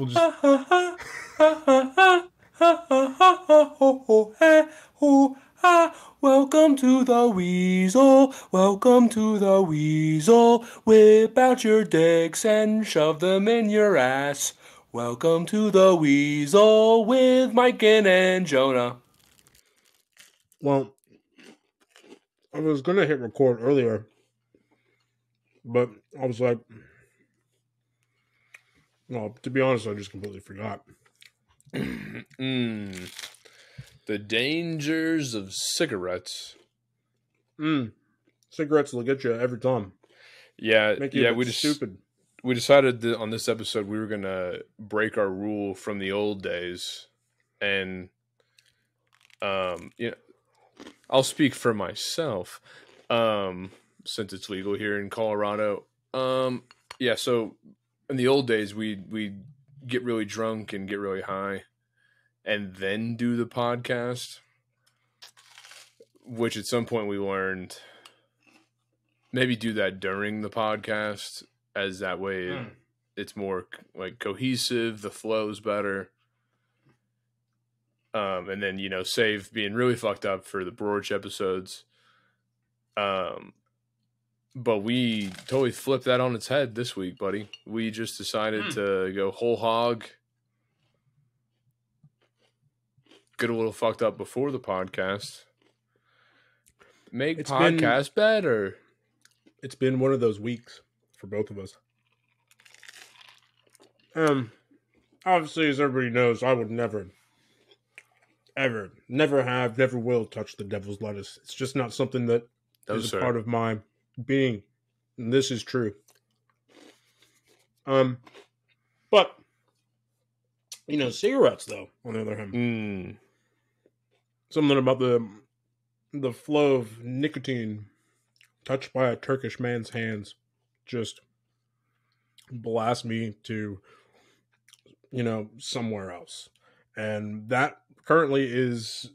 we'll just Welcome to the Weasel. Welcome to the Weasel. Whip out your dicks and shove them in your ass. Welcome to the Weasel with Mike and Jonah. well. I was gonna hit record earlier, but I was like, well, to be honest, I just completely forgot. Mm. The dangers of cigarettes. Mm. Cigarettes will get you every time. Yeah, Make you yeah. We just stupid. we decided that on this episode we were gonna break our rule from the old days, and um, you know, I'll speak for myself, um, since it's legal here in Colorado. Um, yeah. So in the old days, we we get really drunk and get really high, and then do the podcast. Which at some point we learned maybe do that during the podcast as that way it- Mm. it's more like cohesive the flow's better um and then you know save being really fucked up for the Brorch episodes um but we totally flipped that on its head this week buddy we just decided Mm. to go whole hog get a little fucked up before the podcast make It's been- podcast better It's been one of those weeks for both of us. Um, obviously, as everybody knows, I would never, ever, never have, never will touch the devil's lettuce. It's just not something that No, is a part of my being. And this is true. Um, but you know, cigarettes though, on the other hand, Mm. something about the the flow of nicotine touched by a Turkish man's hands just blast me to you know somewhere else and that currently is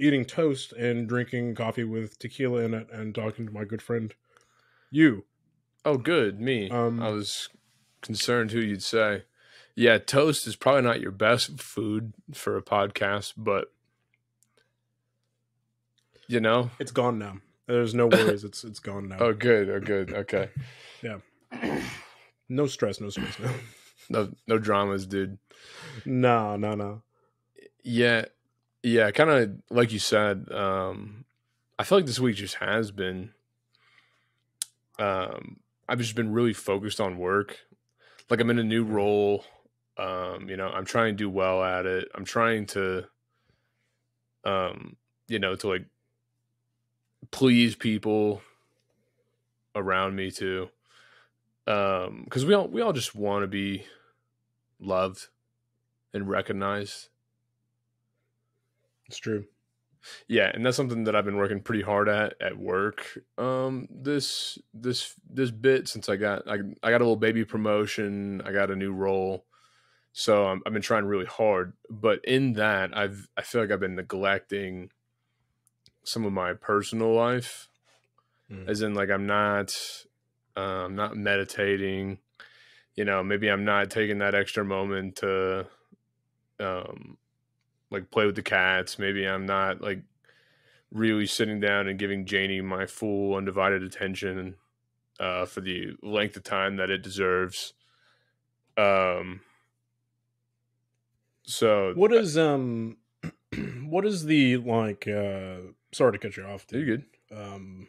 eating toast and drinking coffee with tequila in it and talking to my good friend you Oh, good. Me. Um, I was concerned who you'd say. Yeah, toast is probably not your best food for a podcast, but you know. it's gone now there's no worries it's it's gone now Oh, good. Oh, good. Okay. Yeah. No stress no stress no No, no dramas, dude. no no no Yeah, yeah. Kind of like you said. Um, I feel like this week just has been. Um, I've just been really focused on work. Like I'm in a new role. Um, you know, I'm trying to do well at it. I'm trying to, um, you know, to like please people around me too. Um, because we all we all just want to be loved and recognized. it's true Yeah, and that's something that I've been working pretty hard at at work. Um, this this this bit since I got I I got a little baby promotion. I got a new role, so I'm, I've been trying really hard. But in that, I've I feel like I've been neglecting some of my personal life, Mm. as in like I'm not um not meditating. You know, maybe I'm not taking that extra moment to um like play with the cats. Maybe I'm not like really sitting down and giving Janie my full undivided attention uh, for the length of time that it deserves. Um. So What is um what is the like uh sorry to cut you off. you dude. good? Um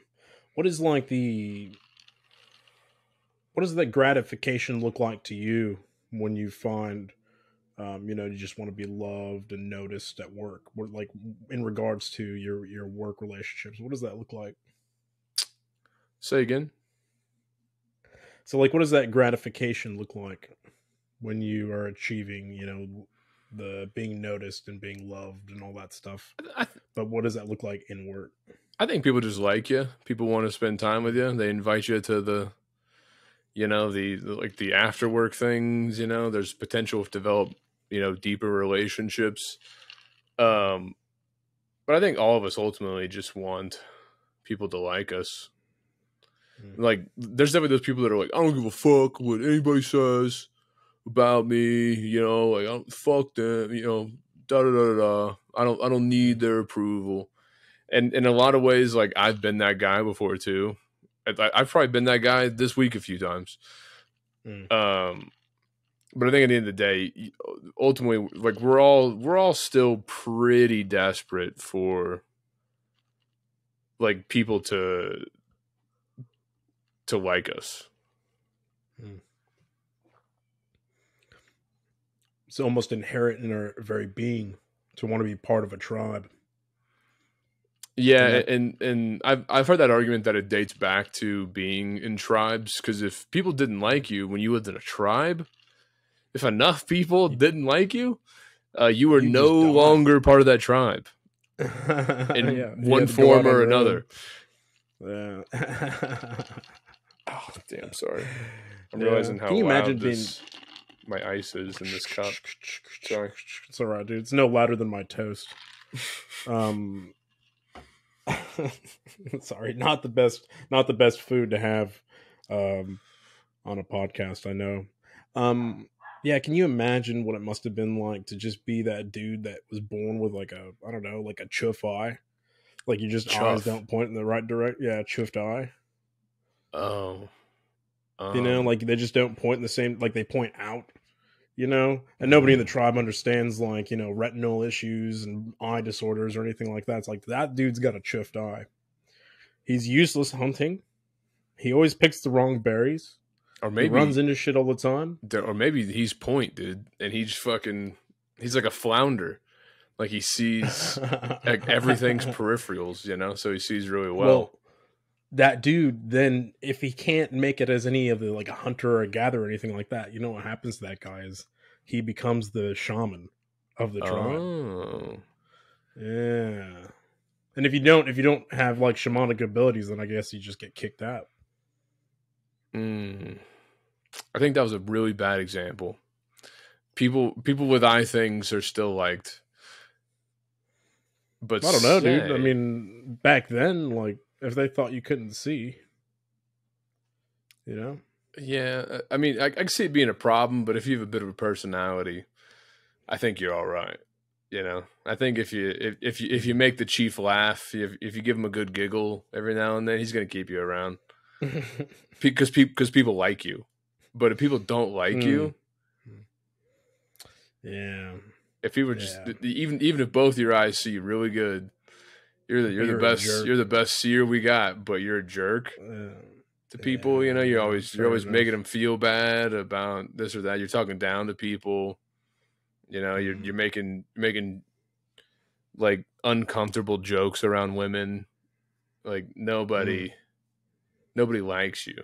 what is like the what does that gratification look like to you when you find um you know you just want to be loved and noticed at work? What like in regards to your your work relationships, what does that look like? Say again. So like what does that gratification look like when you are achieving, you know, the being noticed and being loved and all that stuff? I, But what does that look like in work? I think people just like you. People want to spend time with you. They invite you to the, you know, the, the like the after work things. You know, there's potential to develop, you know, deeper relationships. Um, but I think all of us ultimately just want people to like us. Mm. Like, there's definitely those people that are like, I don't give a fuck what anybody says. about me. You know, like I don't fuck them. You know, da da da da. I don't I don't need their approval. And in a lot of ways, like I've been that guy before too. I, I've probably been that guy this week a few times. Mm. Um, but I think at the end of the day, ultimately, like we're all we're all still pretty desperate for like people to to like us. Hmm. It's almost inherent in our very being to want to be part of a tribe. Yeah, Yeah. and and I've I've heard that argument that it dates back to being in tribes because if people didn't like you when you lived in a tribe, if enough people didn't like you, uh, you were You no longer part of that tribe in Yeah, one had to go out form or another. Yeah. Oh, damn! Sorry, I'm Yeah. realizing how Can you loud imagine being- this, my ice is in this cup. Sorry. It's all right, dude. It's no louder than my toast. Um, sorry, not the best, not the best food to have um, on a podcast. I know. Um, yeah, can you imagine what it must have been like to just be that dude that was born with like a, I don't know, like a chuff eye, like you just eyes don't point in the right direction. Yeah, chuffed eye. Oh, you know um, like they just don't point in the same like they point out you know? And nobody in the tribe understands like you know retinal issues and eye disorders or anything like that. It's like that dude's got a chuffed eye. He's useless hunting. He always picks the wrong berries or maybe he runs into shit all the time or maybe he's point, dude, and he just fucking he's like a flounder, like he sees like everything's peripherals, you know, so he sees really well. well that dude then if he can't make it as any of the like a hunter or a gatherer or anything like that you know what happens to that guy is he becomes the shaman of the tribe oh, Yeah. And if you don't if you don't have like shamanic abilities, then I guess you just get kicked out. Mm. I think that was a really bad example. People people with eye things are still liked. But I don't know, dude. I mean, back then, like if they thought you couldn't see, you know, yeah, uh, I mean, I, I can see it being a problem, but if you have a bit of a personality, I think you're all right. You know, I think if you if, if you if you make the chief laugh, if if you give him a good giggle every now and then, he's gonna keep you around because people because people like you. But if people don't like Mm. you, yeah. if you were just Yeah. even even if both your eyes see really good, you're the you're, You're the best you're the best seer we got, but you're a jerk Uh, to people. You know, you're always you're always making them feel bad about this or that. You're talking down to people. You know, you're Mhm. you're making making like uncomfortable jokes around women. Like nobody Mm. Nobody likes you.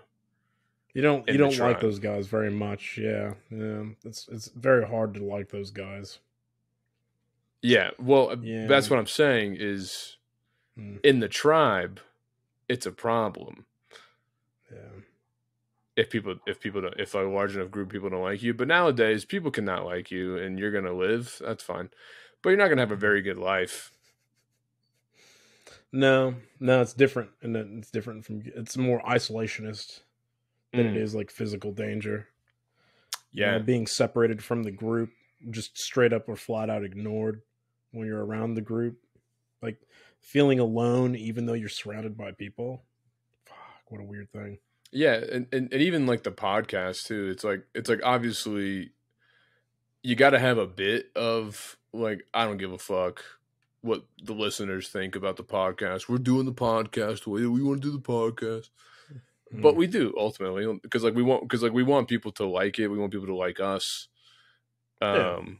you don't you don't like those guys very much. Yeah, yeah. It's it's very hard to like those guys. Yeah, well, uh, Yeah. that's what I'm saying is Mm. in the tribe, it's a problem. Yeah. if people if people don't if a large enough group of people don't like you but nowadays people cannot like you and you're gonna live that's fine but you're not gonna have a very good life No, no, it's different, and it's different from. It's more isolationist than it Mm, is like physical danger. You know, yeah being separated from the group, just straight up or flat out ignored when you're around the group, like feeling alone even though you're surrounded by people. Fuck, what a weird thing. yeah and, and, and even like the podcast too it's like it's like obviously you got to have a bit of like i don't give a fuck what the listeners think about the podcast we're doing the podcast the way we want to do the podcast but Mm. we do ultimately because like we want because like we want people to like it we want people to like us um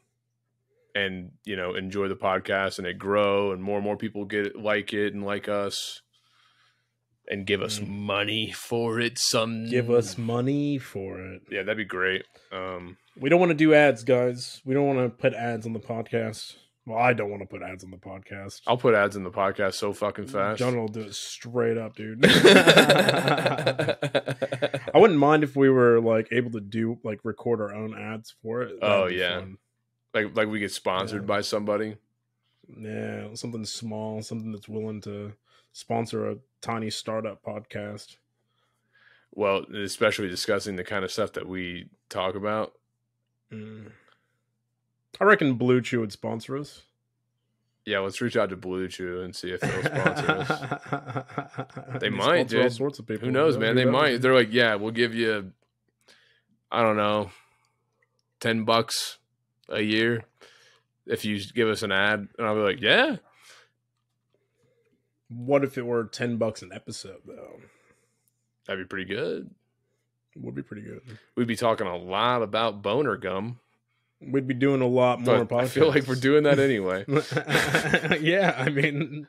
Yeah. and you know enjoy the podcast and it grow and more and more people get it, like it and like us and give us Mm. money for it some give us money for it. yeah that'd be great um We don't want to do ads, guys. We don't want to put ads on the podcast. Well, I don't want to put ads on the podcast. i'll put ads in the podcast so fucking fast John will do it straight up, dude. I wouldn't mind if we were like able to do like record our own ads for it. Oh, That'd be yeah. fun. like like we get sponsored Yeah. by somebody yeah, something small, something that's willing to sponsor a tiny startup podcast. well especially discussing the kind of stuff that we talk about Mm. I reckon Blue Chew would sponsor us. Yeah, let's reach out to Blue Chew and see if they'll sponsor us. They might, sponsor all sorts of people. Who knows, man? They knows? might. They're like, yeah, we'll give you, I don't know, ten bucks a year if you give us an ad, and I'll be like, yeah, What if it were ten bucks an episode though? that'd be pretty good. Would be pretty good. We'd be talking a lot about boner gum, We'd be doing a lot more. but I feel like we're doing that anyway. yeah, I mean,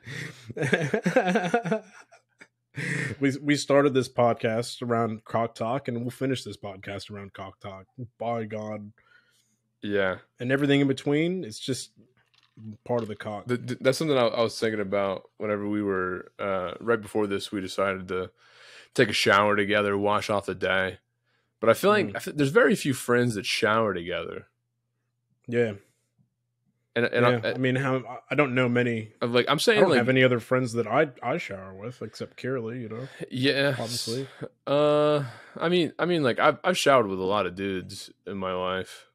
we we started this podcast around cock talk, and we'll finish this podcast around cock talk. By God, yeah, and everything in between, it's just part of the cock. Th- th- that's something I, I was thinking about whenever we were uh, right before this. We decided to take a shower together, wash off the day. But I feel like Mm. I feel, there's very few friends that shower together, yeah, and and yeah. I, I, mean, how I don't know many. I, like I'm saying, I don't like have any other friends that I I shower with except Kirley. You know, yeah, obviously. Uh, I mean, I mean, like I've I've showered with a lot of dudes in my life,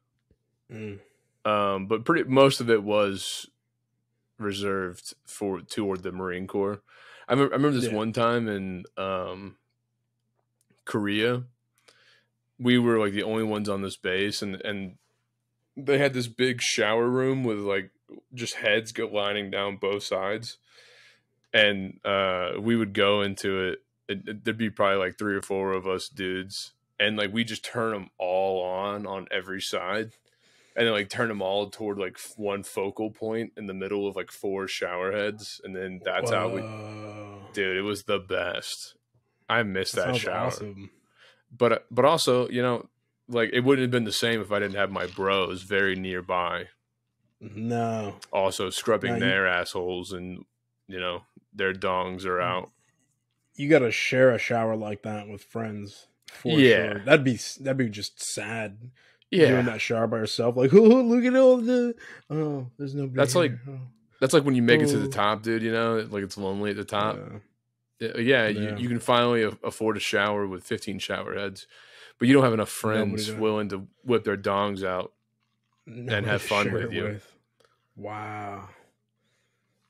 Mm. um, but pretty most of it was reserved for toward the Marine Corps. I remember, I remember this Yeah. one time in um, Korea. We were like the only ones on this base, and and they had this big shower room with like just heads go lining down both sides, and uh, we would go into it. It, it- There'd be probably like three or four of us dudes, and like we just turn them all on on every side. And then like turn them all toward like one focal point in the middle of like four shower heads. And then that's how we dude it was the best. I missed that, sounds shower. awesome. but but also you know like it wouldn't have been the same if i didn't have my bros very nearby No, also scrubbing you- their assholes and you know their dongs Mm. are out you got to share a shower like that with friends. For Yeah. sure. that'd be that'd be just sad. yeah doing that shower by yourself, like, oh, look at all the, oh, there's no That's like- Oh. that's like when you make it to the Oh. top dude you know like it's lonely at the top Yeah. Yeah, yeah, Yeah. You, you can finally afford a shower with 15 shower heads, but you don't have enough friends willing to whip their dongs out. Nobody have fun with it you. Wow.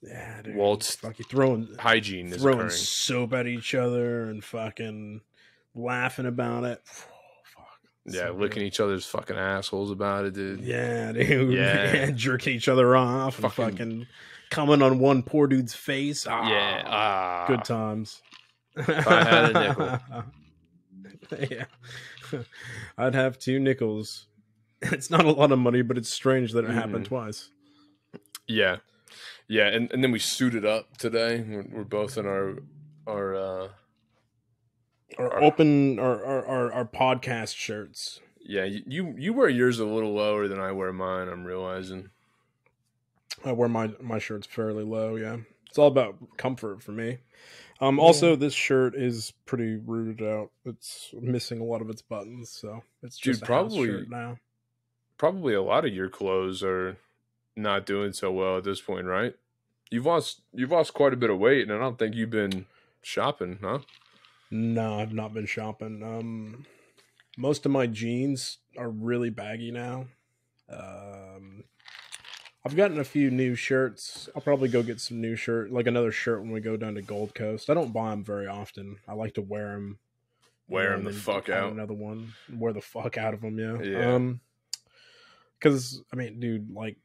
Yeah, dude. Waltz fucking throwing Hygiene is throwing soap at each other and fucking laughing about it. fuck. Yeah, So licking good. each other's fucking assholes about it, dude. Yeah, dude. Yeah. Yeah, jerking each other off and Fucking- fucking coming on one poor dude's face. Ah, Yeah, ah, good times. I had a nickel. yeah. I'd have two nickels. It's not a lot of money, but it's strange that it happened Mhm. twice. Yeah, yeah, and, and then we suited up today. We're, we're both in our our uh Our Our- open our, our, our, our podcast shirts. yeah. You you- you wear yours a little lower than I wear mine. I'm realizing. I wear my my shirts fairly low, yeah. It's all about comfort for me. Um also this shirt is pretty rooted out. It's missing a lot of its buttons, so it's Dude, just house probably- shirt now. Probably a lot of your clothes are not doing so well at this point, right? You've lost you've lost quite a bit of weight, and I don't think you've been shopping, huh? No, I've not been shopping. Um, most of my jeans are really baggy now. Um, I've gotten a few new shirts. I'll probably go get some new shirt, like another shirt when we go down to Gold Coast. I don't buy them very often. I like to wear them. Wear 'em the fuck out. Another one. Wear the fuck out of them. Yeah. Yeah. Um, because I mean, dude, like,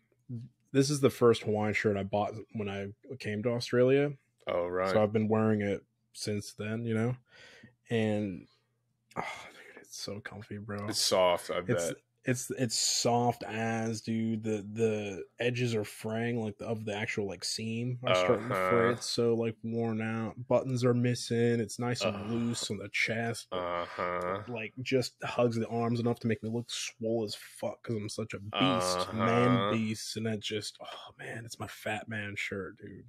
this is the first Hawaiian shirt I bought when I came to Australia. Oh right. So I've been wearing it since then, you know. And oh, dude, it's so comfy, bro. it's soft, I bet. It's it's it's soft as dude. The the edges are fraying like the, of the actual like seam are starting to fray. Uh-huh. It's so like worn out. Buttons are missing. It's nice and Ugh. loose on the chest. uh-huh. Like just hugs the arms enough to make me look swole as fuck because I'm such a beast, man Uh-huh. beast, and that just oh man, it's my fat man shirt, dude.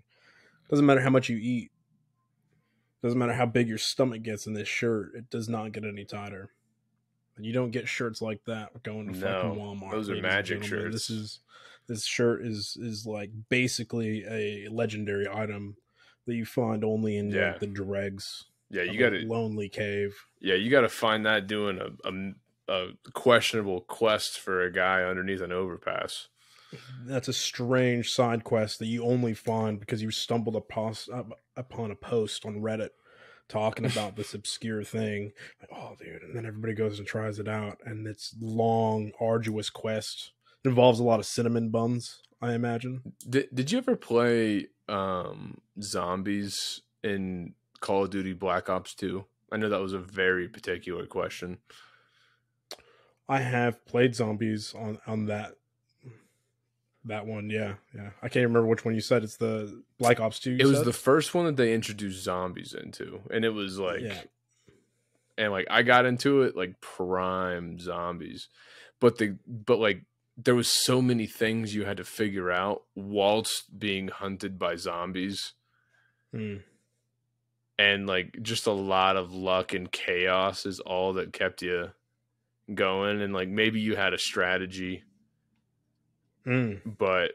Doesn't matter how much you eat. Doesn't matter how big your stomach gets in this shirt. It does not get any tighter. And you don't get shirts like that going to fucking Walmart. those are magic gentlemen. This is this shirt is is like basically a legendary item that you find only in Yeah. like the dregs. Yeah, you got to lonely cave. Yeah, you got to find that doing a, a a questionable quest for a guy underneath an overpass. That's a strange side quest that you only find because you stumbled upon upon a post on Reddit talking about this obscure thing. Like, oh, dude, and then everybody goes and tries it out, and it's long, arduous quest. It involves a lot of cinnamon buns, I imagine. Did Did you ever play um, zombies in Call of Duty Black Ops Two? I know that was a very particular question. I have played zombies on on that that one. Yeah, yeah. I can't remember which one you said. It's the Black Ops Two. It was said? the first one that they introduced zombies into, and it was like, Yeah. and like I got into it like prime zombies, but the but like there was so many things you had to figure out whilst being hunted by zombies, Hmm. and like just a lot of luck and chaos is all that kept you going, and like maybe you had a strategy Hmm. but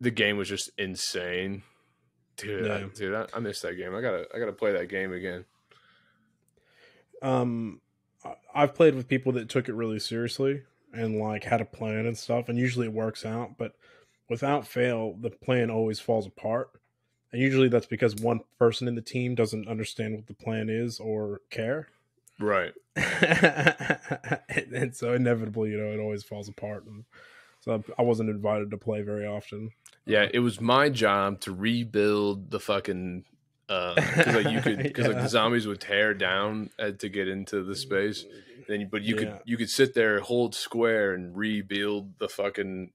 the game was just insane. Dude, I, dude, I, I missed that game. I gotta, I gotta play that game again. um I've played with people that took it really seriously and like had a plan and stuff and usually it works out but without fail the plan always falls apart and usually that's because one person in the team doesn't understand what the plan is or care Right. and, and so inevitably you know it always falls apart and so I wasn't invited to play very often Yeah, it was my job to rebuild the fucking because like you could because like the zombies would tear down uh, to get into the space. Then, but you Yeah. could you could sit there, hold square, and rebuild the fucking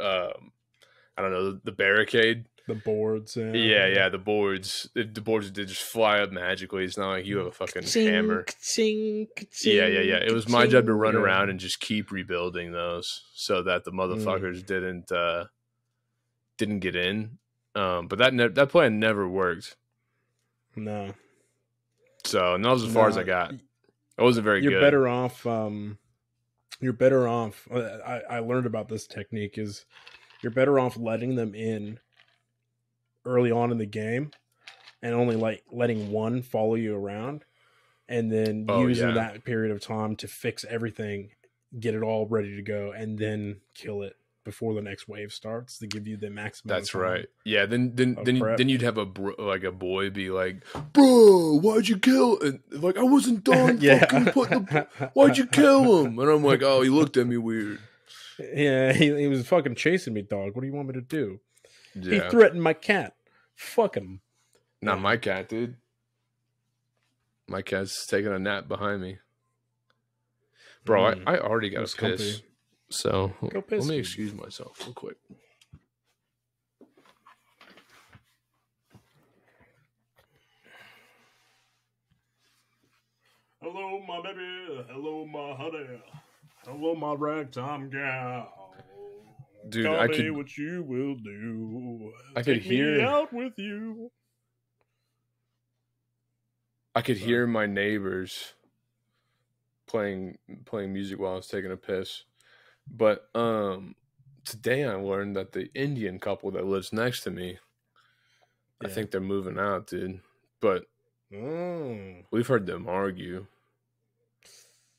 um, I don't know the barricade. The boards and Yeah, yeah, the boards. The, the boards did just fly up magically. It's not like you have a fucking hammer. Yeah, yeah, yeah. It was my job to run Yeah. around and just keep rebuilding those so that the motherfuckers didn't uh didn't get in. Um, but that ne- that plan never worked. no So and that was as far as I got. I wasn't very good. you're good. better off um you're better off uh, I, I learned about this technique is you're better off letting them in early on in the game and only like letting one follow you around and then Oh, using yeah. that period of time to fix everything get it all ready to go and then kill it before the next wave starts to give you the maximum That's right. Yeah. Then then then prep. then you'd have a bro, like a boy be like, "Bro, why'd you kill?" And like I wasn't done putting the. Why'd you kill him? And I'm like, "Oh, he looked at me weird." yeah he, he was fucking chasing me dog what do you want me to do he threatened my cat fuck him Not my cat, dude. My cat's taking a nap behind me. Bro, Mm. I, I already got Looks to piss. comfy. So Go piss, let me dude. excuse myself real quick. Hello, my baby. Hello, my honey. Hello, my ragtime gal. Dude, Tell I me could- what you will do. I could Take me hear- out with you. I could Sorry. hear my neighbors playing playing music while I was taking a piss. But um today I learned that the Indian couple that lives next to me, I think they're moving out, dude. But Oh, we've heard them argue.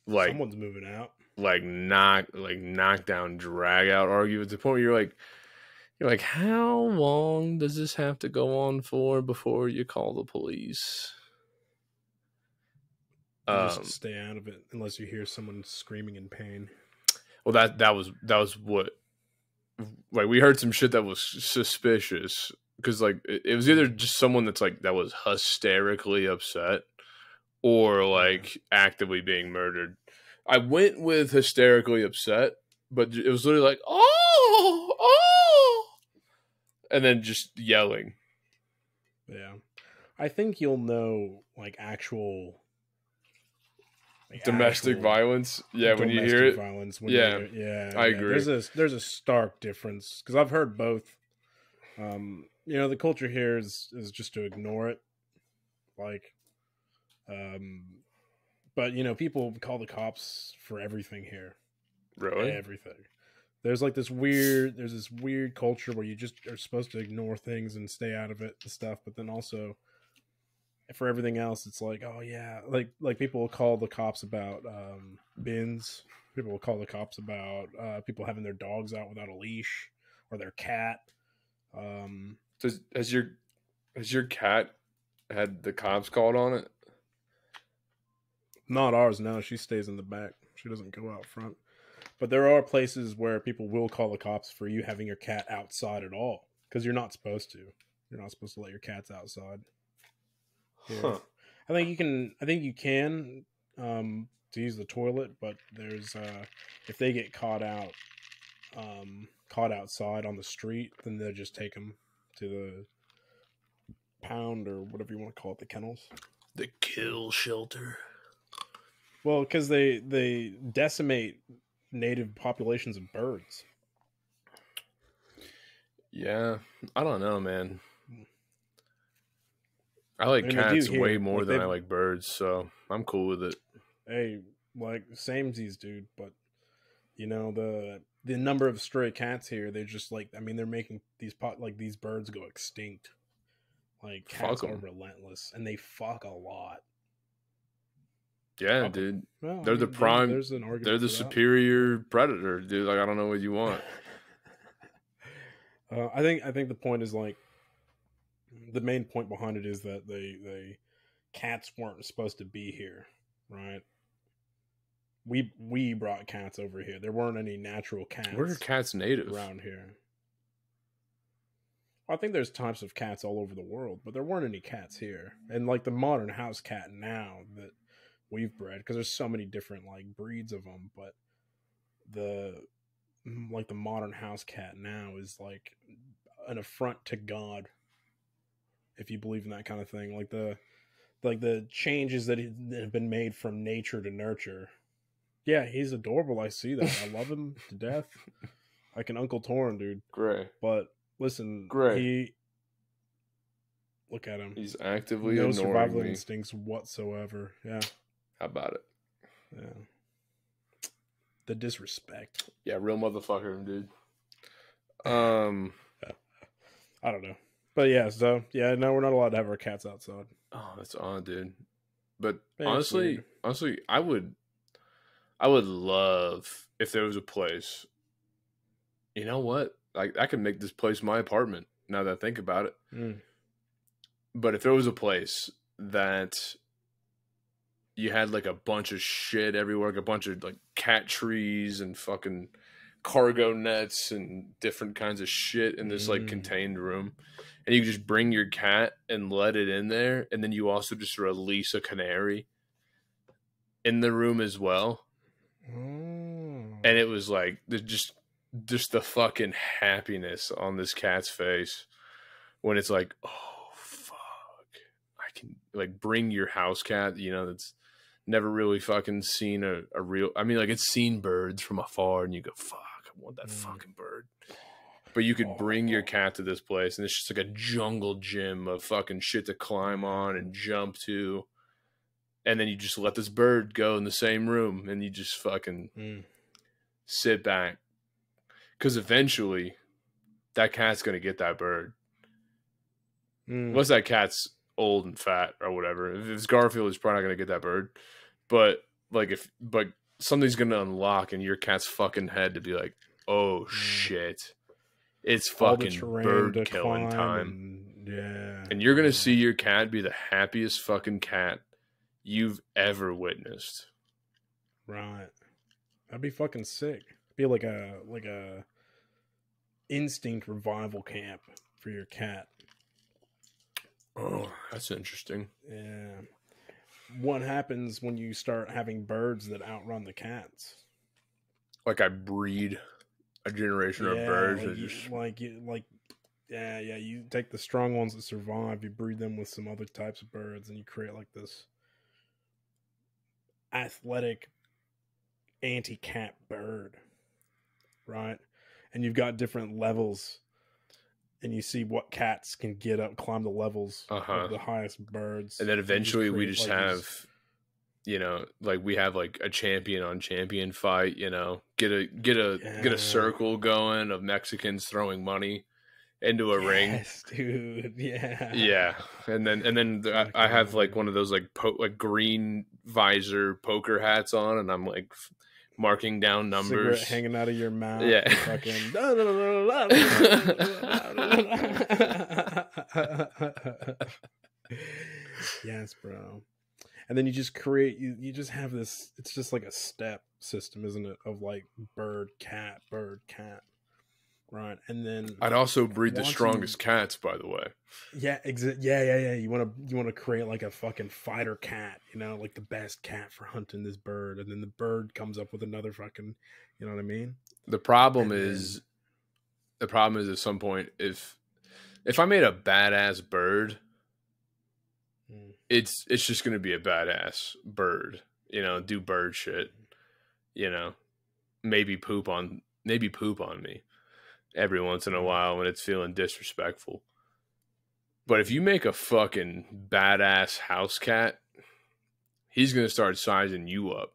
Like someone's moving out. Like knock like knockdown drag out argue to the point where you're like you're like how long does this have to go on for before you call the police? Um just stay out of it unless you hear someone screaming in pain. well that that was that was what like we heard some shit that was suspicious because like it, it was either just someone that's like that was hysterically upset or like actively being murdered i went with hysterically upset but it was literally like oh oh and then just yelling Yeah, I think you'll know like actual like, domestic actual violence yeah when you hear domestic it Violence Yeah, hear- yeah, I yeah. agree. There's a there's a stark difference because I've heard both. Um, you know, the culture here is is just to ignore it, like, um, but you know, people call the cops for everything here, really everything. There's like this weird, there's this weird culture where you just are supposed to ignore things and stay out of it and stuff, but then also, for everything else, it's like, oh yeah, like like people will call the cops about um, bins. People will call the cops about uh, people having their dogs out without a leash or their cat. Um, Does has your has your cat had the cops called on it? Not ours. now. she stays in the back. She doesn't go out front. But there are places where people will call the cops for you having your cat outside at all because you're not supposed to. You're not supposed to let your cats outside. Yeah. Huh. I think you can. I think you can um, to use the toilet, but there's uh, if they get caught out, um, caught outside on the street, then they'll just take them to the pound or whatever you want to call it, the kennels. The kill shelter. Well, because they they decimate native populations of birds. Yeah, I don't know, man. I like I mean, they do cats here. way more Like, than I like birds, so I'm cool with it. Hey, like samesies, dude. But you know the the number of stray cats here, they're just like I mean they're making these pot like these birds go extinct. Like cats Fuck are relentless and they fuck a lot. Yeah, Okay. dude. Well, They're the mean, there- prime- There's an argument. They're the for that. superior predator, dude. Like I don't know what you want. uh, I think I think the point is like the main point behind it is that they they cats weren't supposed to be here, right? We we brought cats over here. There weren't any natural cats Where are cats native? around here. I think there's types of cats all over the world, but there weren't any cats here. And like the modern house cat now that we've bred, because there's so many different like breeds of them, but the mm, like the modern house cat now is like an affront to God, if you believe in that kind of thing. Like the like the changes that have been made from nature to nurture. Yeah, he's adorable. I see that. I love him to death. Like an Uncle Torn, dude. Gray. But listen, Great. he look at him. He's actively no survival me. instincts whatsoever. Yeah, How about it? yeah. The disrespect. Yeah, real motherfucker, dude. Um. I don't know, but yeah. So yeah, no, we're not allowed to have our cats outside. Oh, that's odd, dude. But it's honestly, honestly, I would, I would love if there was a place. You know what? Like I could make this place my apartment. Now that I think about it, Mm. but if there was a place that you had like a bunch of shit everywhere, like a bunch of like cat trees and fucking cargo nets and different kinds of shit in this like Mm. contained room. And you could just bring your cat and let it in there, and then you also just release a canary in the room as well. Oh. And it was like just just the fucking happiness on this cat's face when it's like, oh fuck, I can like bring your house cat, you know, that's never really fucking seen a, a real. I mean, like it's seen birds from afar, and you go, fuck, I want that Mm. fucking bird. But you could bring your cat to this place, and it's just like a jungle gym of fucking shit to climb on and jump to. And then you just let this bird go in the same room, and you just fucking Mm. sit back because eventually that cat's gonna get that bird Mm. unless that cat's old and fat or whatever if it's garfield he's probably not gonna get that bird but like if but something's gonna unlock in your cat's fucking head to be like oh mm. shit it's fucking bird killing time and- yeah, and you're gonna yeah. see your cat be the happiest fucking cat you've ever witnessed Right. That'd be fucking sick. Be like a like a instinct revival camp for your cat. Oh that's interesting Yeah. What happens when you start having birds that outrun the cats? like i breed a generation of birds like that you, just like you like yeah, yeah, you take the strong ones that survive, you breed them with some other types of birds and you create like this athletic anti-cat bird. Right? And you've got different levels and you see what cats can get up climb the levels Uh-huh. of the highest birds. and then You just eventually we just like, have you know like we have like a champion on champion fight you know get a get a get a circle going of mexicans throwing money into a ring. Dude. Yeah. Yeah, and then and then the, I, I have like one of those like po- like green visor poker hats on, and I'm like marking down numbers, Cigarette hanging out of your mouth. Yeah. Fucking. yes, bro. And then you just create. You you just have this. It's just like a step system, isn't it? Of like bird, cat, bird, cat. Right, and then I'd also breed the strongest cats, by the way. yeah, exa- yeah, yeah, yeah. You want to you want to create like a fucking fighter cat, you know, like the best cat for hunting this bird, and then the bird comes up with another fucking, you know what I mean? The problem And then- is, the problem is at some point if if I made a badass bird, Mm. it's it's just gonna be a badass bird. You know, do bird shit. You know, maybe poop on maybe poop on me every once in a mm-hmm. while when it's feeling disrespectful. But if you make a fucking badass house cat, he's gonna start sizing you up.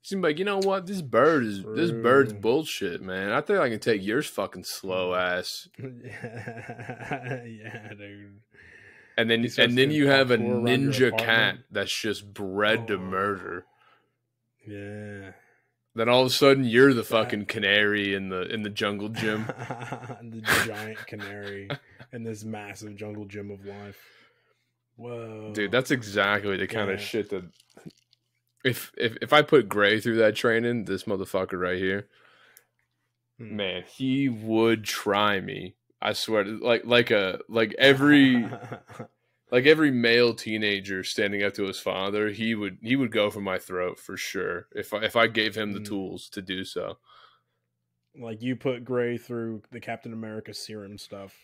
He's gonna be like, you know what? This bird is this bird's bullshit, man. I think I can take yours fucking slow mm. ass. yeah, dude. And then He starts and then you have a ninja cat that's just bred to Oh. murder. Yeah. Then all of a sudden you're the fucking canary in the in the jungle gym. the giant canary in this massive jungle gym of life. Whoa, Dude, that's exactly the kind of shit that if if if I put Gray through that training, this motherfucker right here, Hmm. man, he would try me. I swear, like like a like every like every male teenager standing up to his father, he would he would go for my throat for sure if I, if I gave him the Mm. tools to do so. like you put Gray through the Captain America serum stuff,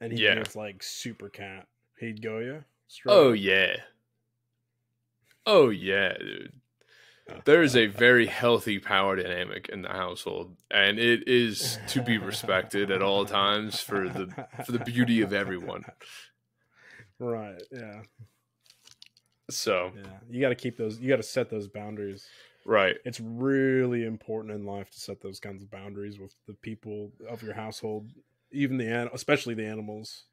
and he Yeah. gets like super cat. He'd go you. Straight Oh yeah. Oh yeah, dude. There is a very healthy power dynamic in the household, and it is to be respected at all times for the for the beauty of everyone. Right. Yeah. So Yeah. You got to keep those. You got to set those boundaries. right, It's really important in life to set those kinds of boundaries with the people of your household, even the an- especially the animals.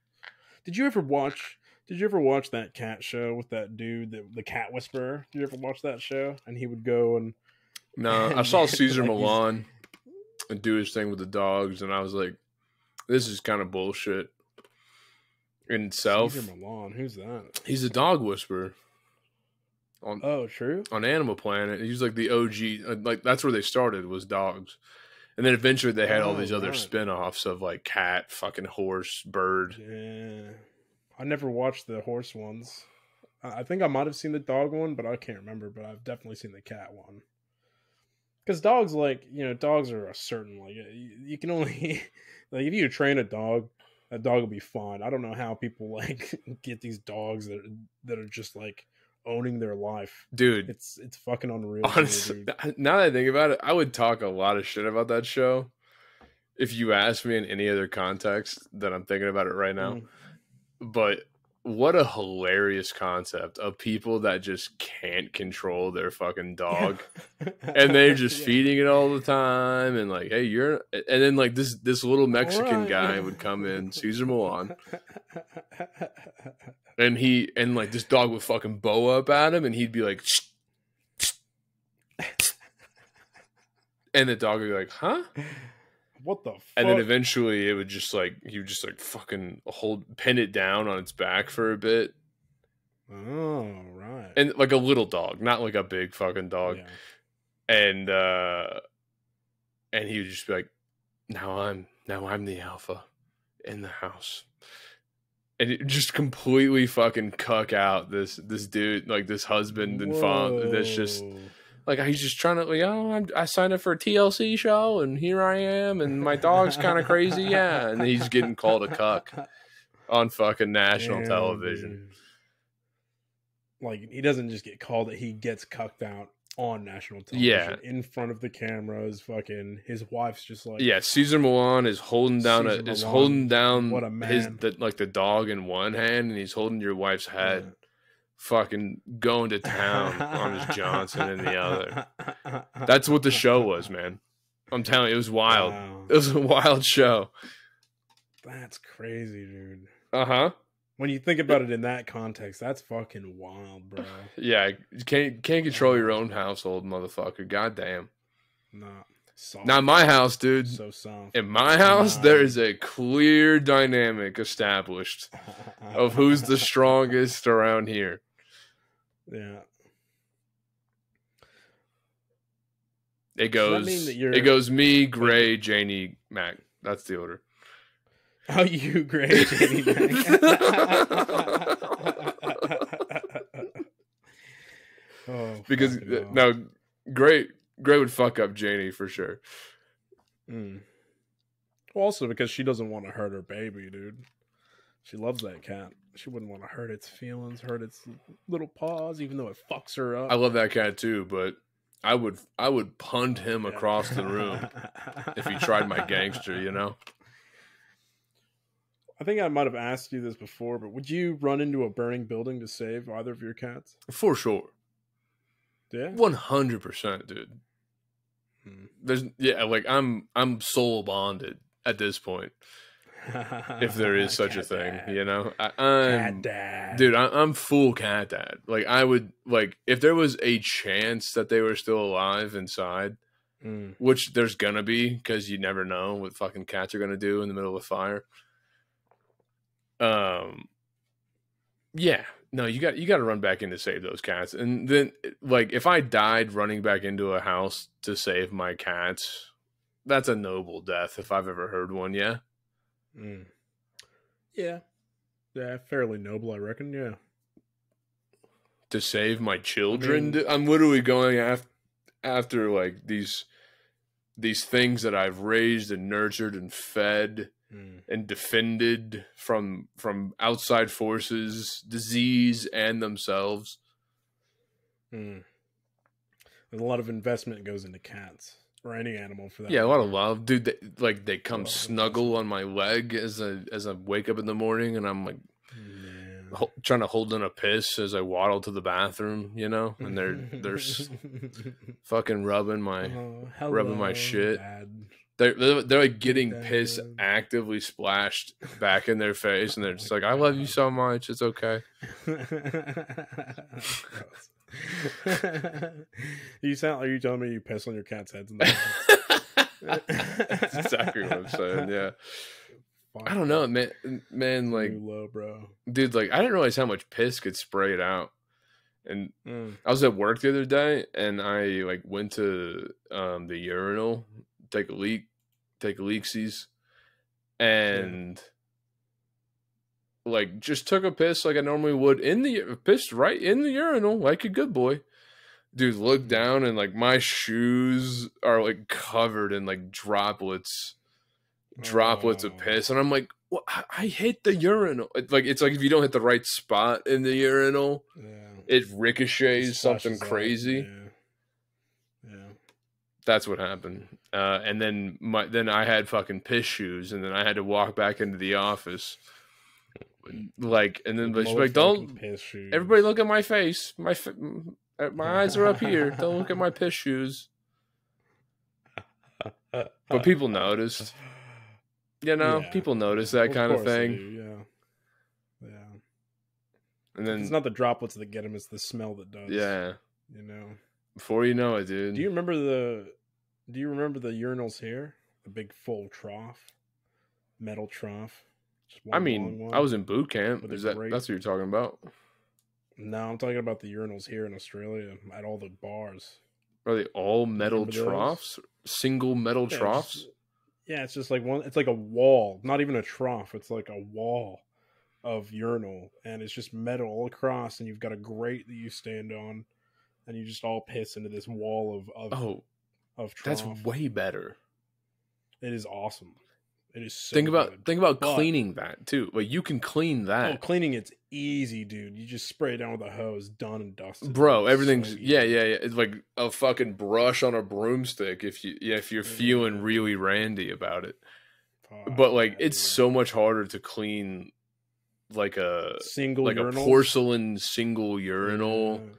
Did you ever watch? Did you ever watch that cat show with that dude, the, the cat whisperer? Did you ever watch that show? And he would go and no, I saw Cesar Like Millan do his thing with the dogs, and I was like, "This is kind of bullshit." In itself, Cesar Millan. Who's that? he's a dog whisperer on Oh, true. on Animal Planet. He's like the OG. uh, Like that's where they started was dogs, and then eventually they had all Oh, these other right. spin-offs of like cat, fucking horse, bird. Yeah, I never watched the horse ones. I I think I might have seen the dog one, but I can't remember. But I've definitely seen the cat one. Because dogs, like you know, dogs are a certain like you, you can only like if you train a dog, that dog will be fine. I don't know how people like get these dogs that that are just like owning their life. Dude, It's it's fucking unreal. honestly, dude. now that I think about it, I would talk a lot of shit about that show if you asked me in any other context that I'm thinking about it right now. Mm. But what a hilarious concept of people that just can't control their fucking dog. and they're just Yeah. feeding it all the time and like hey you're and then like this this little mexican Alright. guy would come in cesar millan and he and like this dog would fucking bow up at him and he'd be like "Shh, shh, shh." and the dog would be like huh what the? Fuck? and then eventually it would just like he would just like fucking hold pin it down on its back for a bit oh right. and like a little dog not like a big fucking dog Yeah. and uh and he would just be like now i'm now i'm the alpha in the house and it just completely fucking cuck out this this dude like this husband and father that's just. Like he's just trying to you know I'm, i signed up for a tlc show and here i am and my dog's kind of crazy yeah and he's getting called a cuck on fucking national Damn, television dude. Like he doesn't just get called it; he gets cucked out on national television yeah. in front of the cameras. Fucking his wife's just like, yeah, Cesar Millan is holding down Cesar a is holding down what a his man. the, like the dog in one hand and he's holding your wife's head, fucking going to town on his Johnson and the other. That's what the show was, man. I'm telling you, it was wild. Wow. It was a wild show. That's crazy, dude. Uh huh. When you think about it in that context, that's fucking wild, bro. Yeah, you can't can't control your own household, motherfucker. Goddamn. Nah. Soft. Not my house, dude. so soft. In my house, there Mine. is a clear dynamic established of who's the strongest around here. Yeah. It goes. mean that you're- It goes me, Gray, Janie, Mac. That's the order. Oh, you great, Jenny oh, Because uh, now, Gray, Gray would fuck up Janie for sure. Mm. Also because she doesn't want to hurt her baby, dude. She loves that cat. She wouldn't want to hurt its feelings, hurt its little paws, even though it fucks her up. I love that cat too, but I would I would punt him across the room if he tried my gangster. You know. I think I might have asked you this before, but would you run into a burning building to save either of your cats? For sure. Yeah. One hundred percent, dude. Hmm. There's yeah, like I'm I'm soul bonded at this point, if there is such a thing, dad. you know. I, Cat I'm dad. dude, I, I'm full cat dad. Like I would like if there was a chance that they were still alive inside, Mm. which there's gonna be because you never know what fucking cats are gonna do in the middle of a fire. Um, yeah, no, you got you got to run back in to save those cats, and then like if I died running back into a house to save my cats, that's a noble death if I've ever heard one. Yeah, Mm. Yeah. Yeah, fairly noble, I reckon. Yeah. to save my children, mean- I'm literally going after after like these these things that I've raised and nurtured and fed Mm. and defended from from outside forces, disease, and themselves. Mm. There's a lot of investment goes into cats or any animal for that. Yeah, a lot of love, dude. They, like they come snuggle on my leg as I as I wake up in the morning, and I'm like ho- trying to hold in a piss as I waddle to the bathroom, you know, and they're they're s- fucking rubbing my Oh, rubbing my shit. Dad. they're they're, they're like getting piss actively splashed back in their face, and they're just like, "I love you so much. It's okay." You sound are you telling me you piss on your cat's heads? And That's exactly what I'm saying. Yeah, I don't know, man. Man, like, low, bro. dude, like, I didn't realize how much piss could spray it out. And Mm. I was at work the other day, and I like went to um the urinal, take a leak, take a leaksies, and like just took a piss like I normally would in the pissed right in the urinal like a good boy. Dude, look down and like my shoes are like covered in like droplets, droplets of Oh. piss, and I'm like, what? I- hit the urinal. It- Like it's like if you don't hit the right spot in the urinal, Yeah. it ricochets It something crazy. Yeah. Yeah. That's what happened. Uh, and then my then I had fucking piss shoes, and then I had to walk back into the office. Like, and then but she's like, "Don't piss shoes. everybody look at my face. My uh, my eyes are up here. Don't look at my piss shoes." But people noticed. You know, Yeah. people notice that kind of course thing. yeah. Yeah. And then It's not the droplets that get him; it's the smell that does. yeah, You know. before you know it, dude. Do you remember the? Do you remember the urinals here? The big full trough, metal trough. I mean. I was in boot camp. Is that great- that's what you're talking about? No, I'm talking about the urinals here in Australia at all the bars. Are they all metal troughs? Single metal Yeah, troughs? just- yeah, it's just like one. It's like a wall, not even a trough. It's like a wall of urinal, and it's just metal all across. And you've got a grate that you stand on, and you just all piss into this wall of of, Oh, of that's way better. It is awesome. It is. So think about good. think about But- cleaning that too. Like you can clean Oh, that, cleaning it's easy, dude. You just spray it down with a hose, done and dusted. bro. It's Everything's so yeah, yeah, yeah. It's like a fucking brush on a broomstick. If you yeah, if you're feeling really randy about it, Fuck, but like yeah, it's dude. so much harder to clean like a single like urinals. a porcelain single urinal. Yeah.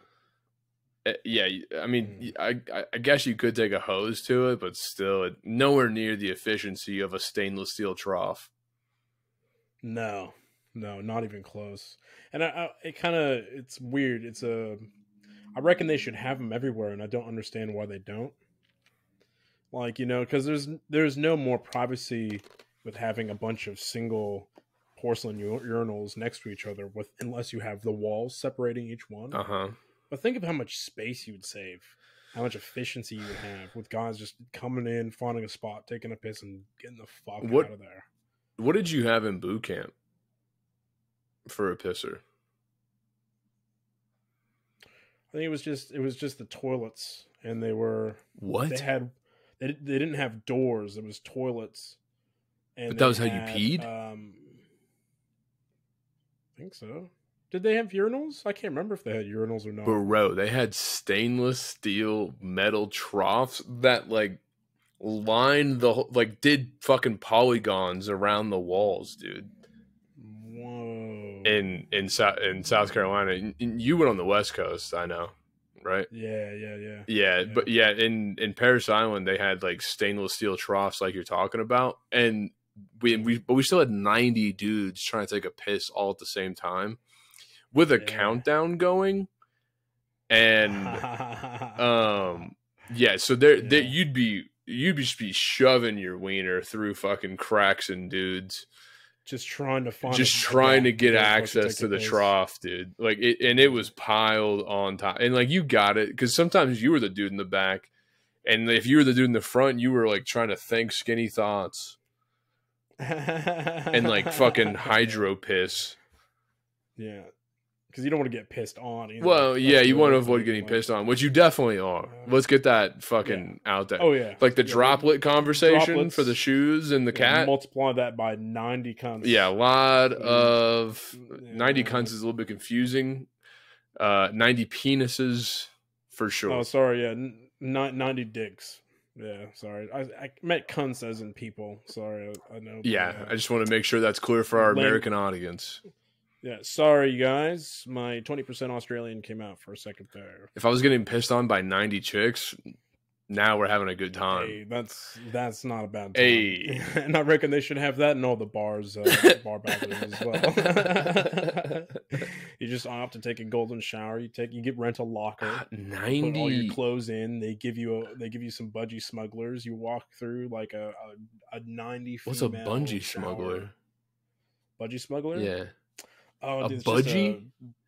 Uh, Yeah, I mean, Mm. I I- I guess you could take a hose to it, but still, nowhere near the efficiency of a stainless steel trough. No, no, not even close. And I, I it kind of it's weird. It's a I reckon they should have them everywhere, and I don't understand why they don't. Like you know, because there's there's no more privacy with having a bunch of single porcelain ur- urinals next to each other, with unless you have the walls separating each one. Uh huh. But think of how much space you would save, how much efficiency you would have with guys just coming in, finding a spot, taking a piss, and getting the fuck What- out of there. What did you have in boot camp for a pisser? I think it was just it was just the toilets, and they were What? they had they, they didn't have doors. It was toilets. And But that was how you had, peed? Um, I think so. Did they have urinals? I can't remember if they had urinals or not. Bro, they had stainless steel metal troughs that like lined the whole- like did fucking polygons around the walls, dude. Whoa. In in South in South Carolina, you went on the West Coast, I know, right? yeah, yeah, yeah. Yeah, Yeah. but yeah, in in Parris Island, they had like stainless steel troughs, like you're talking about, and we we but we still had 90 dudes trying to take a piss all at the same time, with a Yeah. countdown going, and um yeah so there there Yeah. you'd be you'd just be shoving your wiener through fucking cracks and dudes. Just trying to find just trying to get access to the trough dude. Like it and it was piled on top and like you got it because sometimes you were the dude in the back and if you were the dude in the front you were like trying to think skinny thoughts. And like fucking hydro piss. Yeah, because you don't want to get pissed on. Either. well That's yeah you want to avoid getting like- pissed on which you definitely are Uh, let's get that fucking out there Oh yeah, like the Yeah, droplet conversation droplets. for the shoes and the yeah, cat. Multiply that by ninety cunts. Yeah, a lot Mm. of Yeah. ninety cunts is a little bit confusing. Uh, ninety penises for sure. Oh, sorry. Yeah, n- ninety dicks. Yeah, sorry. I, I meant cunts as in people. Sorry, I, I know. yeah, I just want to make sure that's clear for our Lang- American audience. Yeah. Sorry, guys. My twenty percent Australian came out for a second there. If I was getting pissed on by ninety chicks, now we're having a good time. Hey, that's that's not a bad time. Hey. and I reckon they should have that in all the bars, uh, bar bathrooms as well. you just opt to take a golden shower. You take you get rent a locker. Put all Ninety. your clothes in. They give you a they give you some budgie smugglers. You walk through like a a, a ninety. What's a bungee shower. smuggler? Budgie smuggler. Yeah. Oh, A dude, budgie?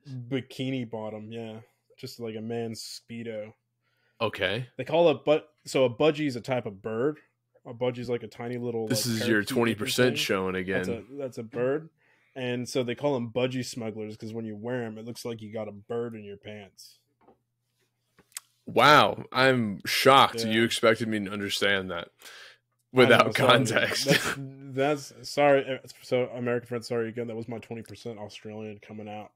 a bikini bottom. Yeah, just like a man's speedo. Okay. They call it but so a budgie is a type of bird. A budgie is like a tiny little. This like, is your twenty percent showing That's a again. that's a bird, and so they call them budgie smugglers because when you wear them, it looks like you got a bird in your pants. Wow, I'm shocked. Yeah. You expected me to understand that I know, without sorry, context. That's, that's sorry. uh, So American friend, sorry again. That was my twenty percent Australian coming out.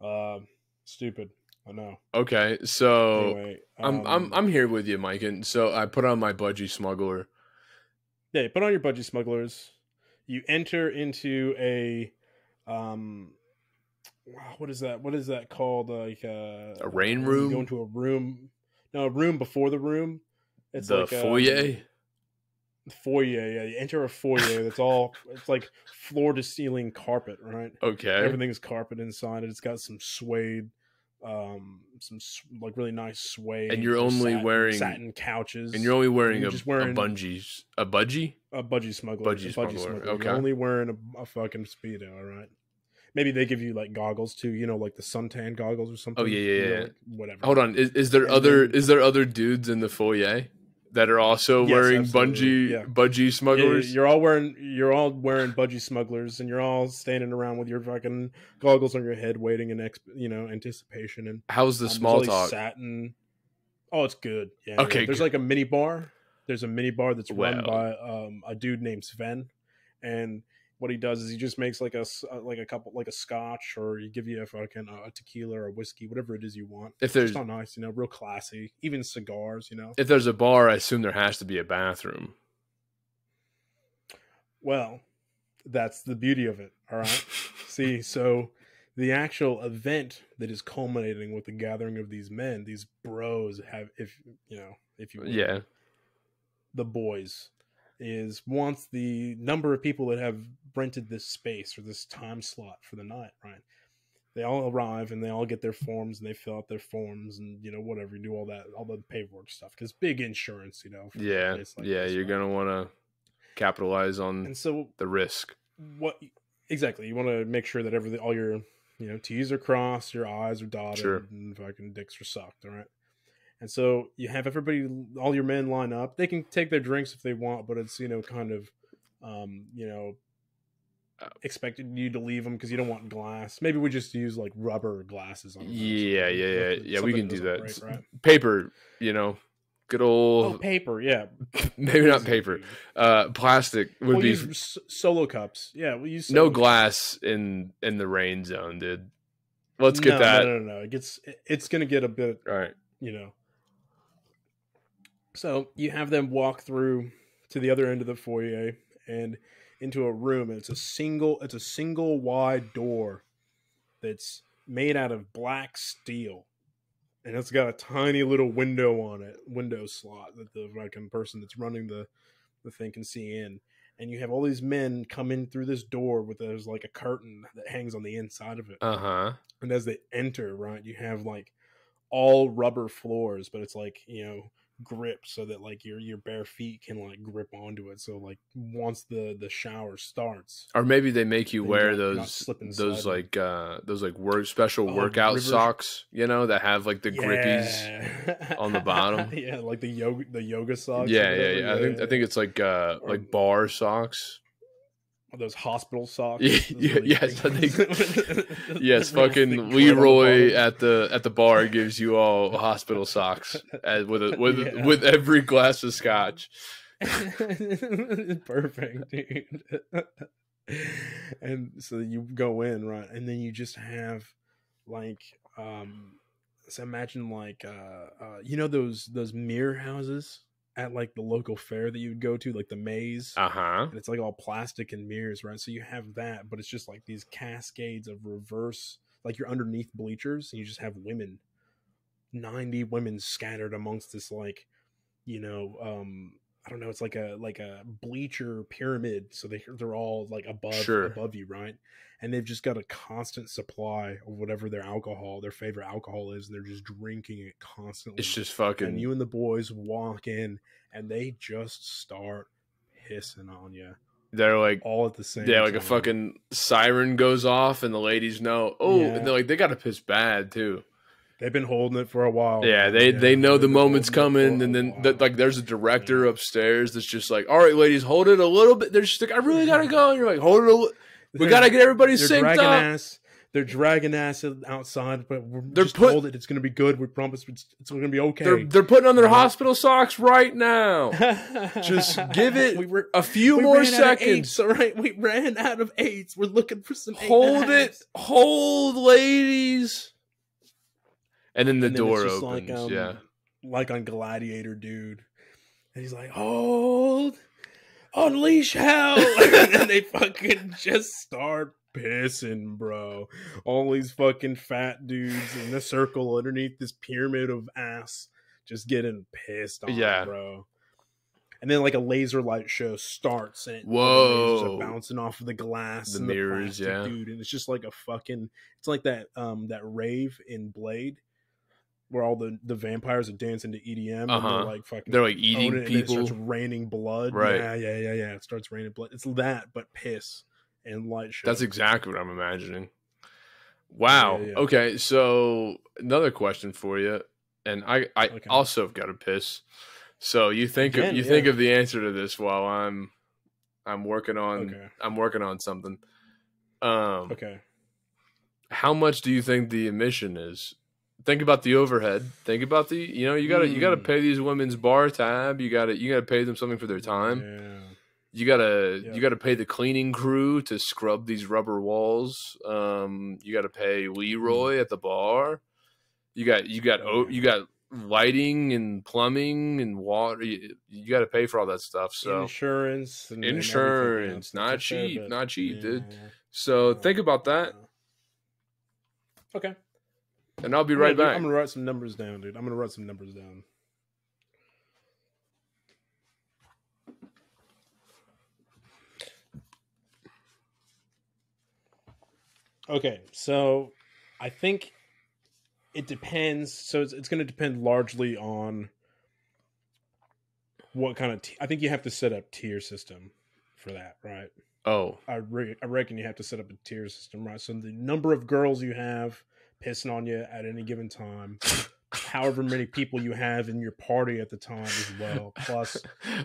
Uh, stupid. I know. okay, so Anyway, I'm I'm um, I'm here with you, Mike. And so I put on my budgie smuggler. Yeah, you put on your budgie smugglers. You enter into a um wow, what is that? What is that called? Like uh, A rain room? You go into a room. No, a room before the room. It's the like um, foyer. Foyer, yeah. You enter a foyer that's all it's like floor to ceiling carpet, right? Okay. Everything's carpet inside it. It's got some suede um some like really nice suede And you're only satin- wearing- satin couches and you're only wearing you're a, just wearing- a bungee a budgie. a budgie smuggler. Budgie a smuggler, okay. You're only wearing a, a fucking speedo, all right. Maybe they give you like goggles too, you know, like the suntan goggles or something. Oh, yeah, yeah, you know, like, whatever. Hold on, is, is there And other then- is there other dudes in the foyer that are also Yes, wearing absolutely, bungee yeah. budgie smugglers? you're all wearing you're all wearing budgie smugglers, and you're all standing around with your fucking goggles on your head, waiting in ex, you know anticipation. And How's the um, small talk? Satin. Oh, it's good. Yeah. Okay, yeah. There's good. like a mini bar. There's a mini bar that's run by um, a dude named Sven, and what he does is he just makes like a uh, like a couple like a scotch, or he give you a fucking uh, a tequila or a whiskey, whatever it is you want. If there's Just all nice, you know, real classy. Even cigars, you know. if there's a bar, I assume there has to be a bathroom. Well, that's the beauty of it. All right. See, so the actual event that is culminating with the gathering of these men, these bros have, if you know, if you will, yeah. the boys, is once the number of people that have rented this space or this time slot for the night, right? They all arrive and they all get their forms and they fill out their forms and you know whatever you do all that all the paperwork stuff because big insurance, you know. for Yeah, like yeah, this, you're right? gonna want to capitalize on And so the risk. what exactly you want to make sure that everything all your you know t's are crossed your i's are dotted Sure. and fucking dicks are sucked all right and so you have everybody all your men line up they can take their drinks if they want but it's you know kind of um you know Uh, expected you to leave them because you don't want glass maybe we just use like rubber glasses on them Yeah, yeah, yeah, Something- yeah. We can do that. break, right? Paper, you know, good oh old paper yeah maybe not paper. Uh, plastic would we'll be s- solo cups yeah we use no cups. glass in in the rain zone, dude. Let's get No, that. no, no, no. It gets it's gonna get a bit All right. you know. So you have them walk through to the other end of the foyer and into a room, and it's a single it's a single wide door that's made out of black steel. And it's got a tiny little window on it, window slot that the fucking person that's running the the thing can see in. And you have all these men come in through this door with there's like a curtain that hangs on the inside of it Uh huh. and as they enter right you have like all rubber floors but it's like you know grip so that like your your bare feet can like grip onto it so like once the the shower starts Or maybe they make you wear you're not- you're not those those like uh those like work special Oh, workout river- socks, you know, that have like the grippies. On the bottom. yeah like the yoga the yoga socks or Yeah, yeah, yeah. I think I think it's like uh Or- like bar socks. Those hospital socks Yeah, really yes, I think- Yes, fucking Leroy at the at the bar gives you all hospital socks as, with a, with Yeah. with every glass of scotch. Perfect, dude. and so you go in, right? And then you just have like um so imagine like uh uh you know those those mirror houses at like the local fair that you would go to, like the maze. Uh huh. and it's like all plastic and mirrors, right? So you have that, but it's just like these cascades of reverse, like you're underneath bleachers, and you just have women, ninety women scattered amongst this, like, you know, um, I don't know, it's like a like a bleacher pyramid, so they they're all like above Sure. above you, right? And they've just got a constant supply of whatever their alcohol, their favorite alcohol is, and they're just drinking it constantly It's just fucking. and you and the boys walk in and they just start pissing on you they're like all at the same yeah, like a fucking siren goes off and the ladies know. Oh, Yeah. and they're like they got to piss bad too. They've been holding it for a while Yeah, they they know the moment's coming, and then that like there's a director Yeah. upstairs that's just like, all right, ladies, hold it a little bit. They're just like, I really gotta go. And you're like, hold it. A li- we gotta get everybody they're synced dragging up. ass they're dragging ass outside but we're They're just put- told it it's gonna be good we promise it's, it's gonna be okay They're they're putting on their Right. hospital socks right now. Just give it we were A few we more ran out of seconds. eights, all right we ran out of eights we're looking for some Hold it, hold, ladies. And then the And then door opens. like, um, yeah, like on Gladiator, dude. And he's like, "Hold, unleash hell!" and then they fucking just start pissing, bro. All these fucking fat dudes in a circle underneath this pyramid of ass, just getting pissed on, Yeah. bro. And then like a laser light show starts, and it, the Whoa. bouncing off of the glass, The and mirrors, the plastic, yeah. dude. And it's just like a fucking, it's like that um that rave in Blade, where all the the vampires are dancing to EDM, Uh-huh. they're like fucking they're like eating it, and it starts raining blood. Right. Yeah, yeah, yeah, yeah. It starts raining blood. It's that, but piss and light show. That's exactly what I'm imagining. Wow. Yeah, yeah. Okay, so another question for you, and I I Okay. also have got to piss. So you think of, you yeah. think of the answer to this while I'm I'm working on Okay. I'm working on something. Um, okay. how much do you think the emission is? Think about the overhead. Think about the you know you gotta you gotta Mm. pay these women's bar tab. You gotta you gotta pay them something for their time. Yeah. You gotta Yeah. you gotta pay the cleaning crew to scrub these rubber walls. Um, you gotta pay Leroy at the bar. You got you got o- Yeah. you got lighting and plumbing and water. You, you got to pay for all that stuff. So insurance, and, and Insurance, else. not cheap, not cheap, dude. Yeah. so think about that, Okay. And I'll be right yeah, back. Dude, I'm gonna write some numbers down, dude. I'm gonna write some numbers down. Okay, so I think it depends. So it's, it's going to depend largely on what kind of. T- I think you have to set up tier system for that, right? Oh, I re- I reckon you have to set up a tier system, right? So the number of girls you have pissing on you at any given time, however many people you have in your party at the time as well, plus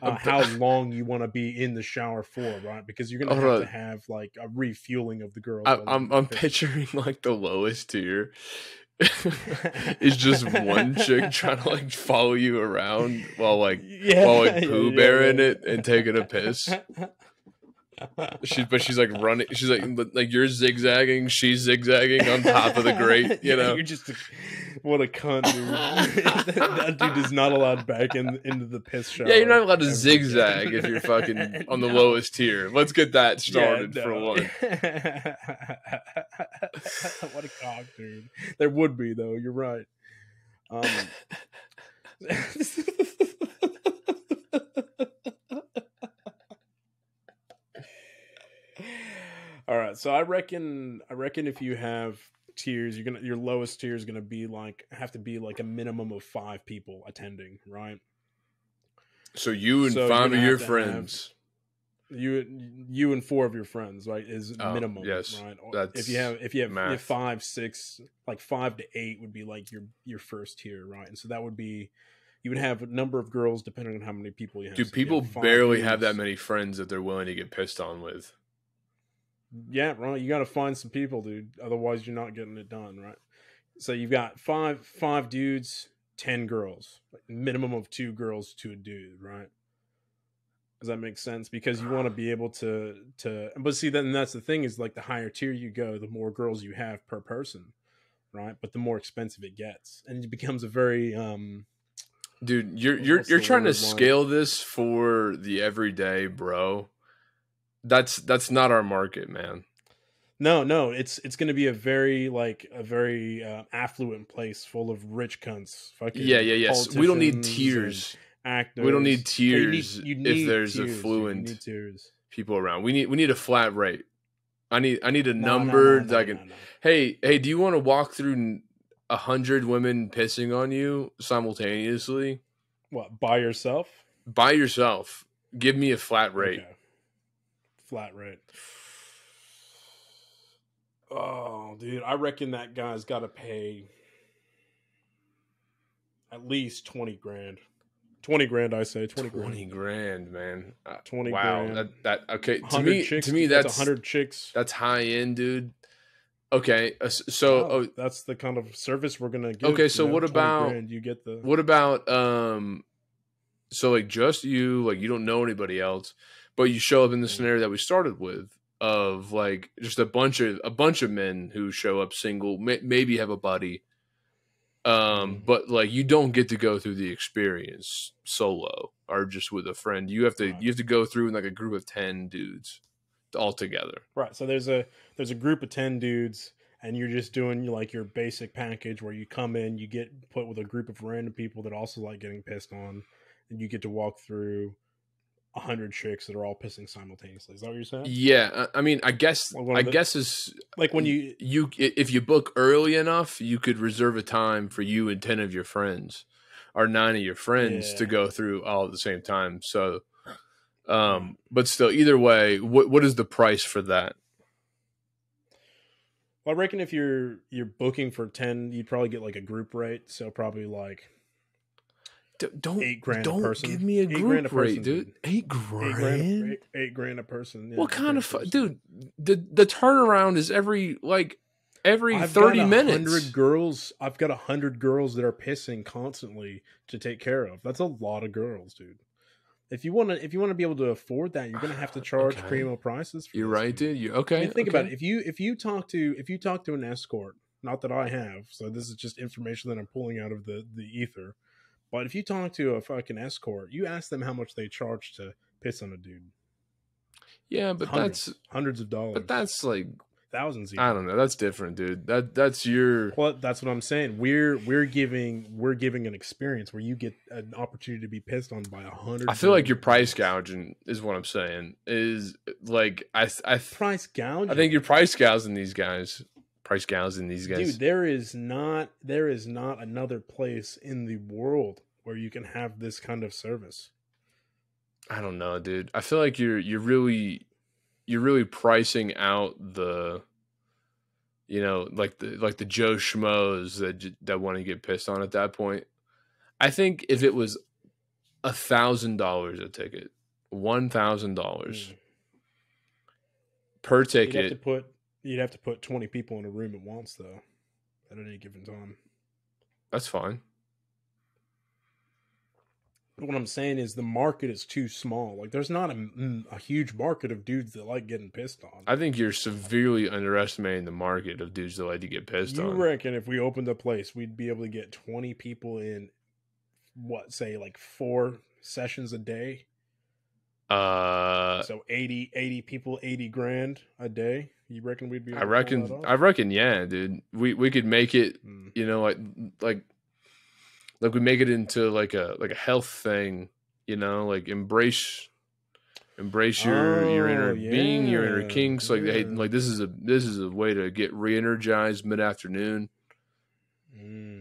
uh, how long you want to be in the shower for, right? Because you're gonna have on. to have like a refueling of the girls. I, I'm I'm picturing like the lowest tier. is just one chick trying to like follow you around while like yeah, while like poo yeah, bearing yeah. it and taking a piss. She's but she's like running. She's like like you're zigzagging. She's zigzagging on top of the grate. You Yeah, know. you're just a, what a cunt, dude. that, dude is not allowed back in into the piss shower. Yeah, you're not allowed to ever zigzag if you're fucking on the No. lowest tier. Let's get that Yeah, started for one. what a cock, dude. There would be though. You're right. Um, all right, so I reckon I reckon if you have tiers, you're gonna your lowest tier is gonna be like have to be like a minimum of five people attending, right? So you and So five of your have- friends. you you and four of your friends right is Oh, minimum yes, right that's if you have if you have, you have math. five six like five to eight would be like your your first tier right and so that would be you would have a number of girls depending on how many people you have Do So people have barely have that many friends that they're willing to get pissed on with? Yeah right. You got to find some people dude. Otherwise you're not getting it done right? So you've got five five dudes 10 girls. Like minimum of two girls to a dude right? Does that make sense? Because you want to be able to to but see then that's the thing is like the higher tier you go the more girls you have per person right? But the more expensive it gets. And it becomes a very um Dude, you're you're you're trying to scale this for the everyday bro. That's that's not our market, man. no no it's it's going to be a very like a very uh, affluent place full of rich cunts fucking Yeah, yeah, yes. We don't need tiers. actors We don't need Yeah, you tiers you if there's. You affluent need people around. We need we need a flat rate. I need I need a No, no, number no, that I can. no, no. Hey hey, do you want to walk through a hundred women pissing on you simultaneously what by yourself by yourself? Give me a flat rate. Okay. Flat rate. Oh, dude, I reckon that guy's got to pay at least twenty grand. Twenty grand, I say. Twenty, Twenty grand, man. Uh, 20 wow, grand. that that okay. To me, chicks, to me, that's that's hundred chicks. that's high end, dude. Okay, uh, so Oh, oh, that's the kind of service we're gonna give. Okay, you so know, what about- grand, you get the what about um, so like just you, like you don't know anybody else, but you show up in the scenario that we started with of like just a bunch of a bunch of men who show up single, may, maybe have a buddy, um, Mhm. but like you don't get to go through the experience solo or just with a friend. You have to Right. you have to go through in like a group of ten dudes all together. Right. So there's a there's a group of ten dudes, and you're just doing like your basic package where you come in, you get put with a group of random people that also like getting pissed on, and you get to walk through hundred chicks that are all pissing simultaneously. Is that what you're saying? Yeah, I I mean, I guess I the- guess is Like when you you if you book early enough, you could reserve a time for you and ten of your friends, or nine of your friends to go through all at the same time. So, um, but still, either way, what what is the price for that? well, I reckon if you're you're booking for ten, you'd probably get like a group rate. So probably like D- don't Eight grand a don't person. give me a Eight group grand a rate, person, dude. Eight eight grand. grand, eight, eight grand a person. yeah, what kind of fu- dude? The the turnaround is every like every I've thirty got minutes. Hundred girls. I've got a hundred girls that are pissing constantly to take care of. That's a lot of girls, dude. If you want to, if you want to be able to afford that, you're gonna have to charge Okay. primo prices. For You're this, right, dude. dude. You I okay? mean, think okay. about it. If you if you talk to if you talk to an escort, not that I have, so this is just information that I'm pulling out of the the ether. But if you talk to a fucking escort, you ask them how much they charge to piss on a dude. Yeah, but hundreds, that's hundreds of dollars. but that's like thousands. Even. I don't know. That's different, dude. That that's your Well, that's what I'm saying. We're we're giving we're giving an experience where you get an opportunity to be pissed on by a hundred. I feel like you're price gouging is what I'm saying. Is like I I Price gouge. I think you're price gouging these guys. Price gouging these guys. Dude, there is not there is not another place in the world where you can have this kind of service. I don't know, dude. I feel like you're you're really you're really pricing out the you know like the like the Joe schmoes that that want to get pissed on at that point. I think if it was a thousand dollars a ticket, one thousand dollars Mm. per have to ticket, put you'd have to put twenty people in a room at once though, at any given time. that's fine. But what I'm saying is the market is too small. Like there's not a, mm, a huge market of dudes that like getting pissed on. I think you're severely underestimating the market of dudes that like to get pissed you on. You reckon if we opened a place, we'd be able to get 20 people in, what, say like four sessions a day? Uh, so 80, 80 people, 80 grand a day? You reckon we'd be I reckon. I reckon. Yeah, dude. We we could make it. Mm. You know, like like like we make it into like a like a health thing. You know, like embrace embrace your your inner Oh, being, your inner yeah, kinks. Like hey, like this is a this is a way to get re-energized mid afternoon. Mm.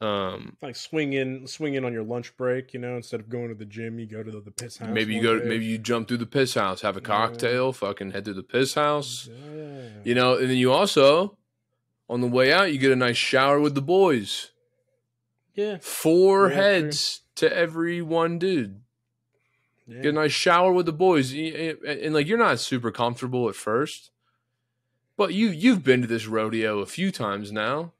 Um, Like swing in, swing in on your lunch break. You know, instead of going to the gym, you go to the, the piss house. maybe you go. day. Maybe you jump through the piss house, have a Yeah. cocktail, fucking head to the piss house. Yeah. You know, and then you also on the way out, you get a nice shower with the boys. yeah, Four Yeah, true. heads to every one dude. yeah. Get a nice shower with the boys, and, like you're not super comfortable at first, but you you've been to this rodeo a few times now.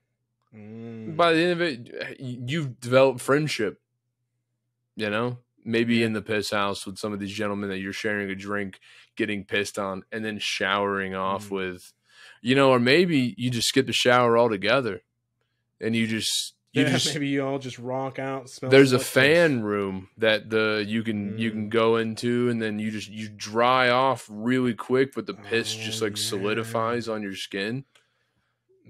Mm. By the end of it, you've developed friendship. You know, maybe Yeah. in the piss house with some of these gentlemen that you're sharing a drink, getting pissed on, and then showering off Mm. with, you know, or maybe you just skip the shower altogether, and you just you yeah, just maybe you all just rock out. Smell there's a piss. fan room that the you can you can Mm. go into and then you just you dry off really quick but the piss just Oh, like yeah. solidifies on your skin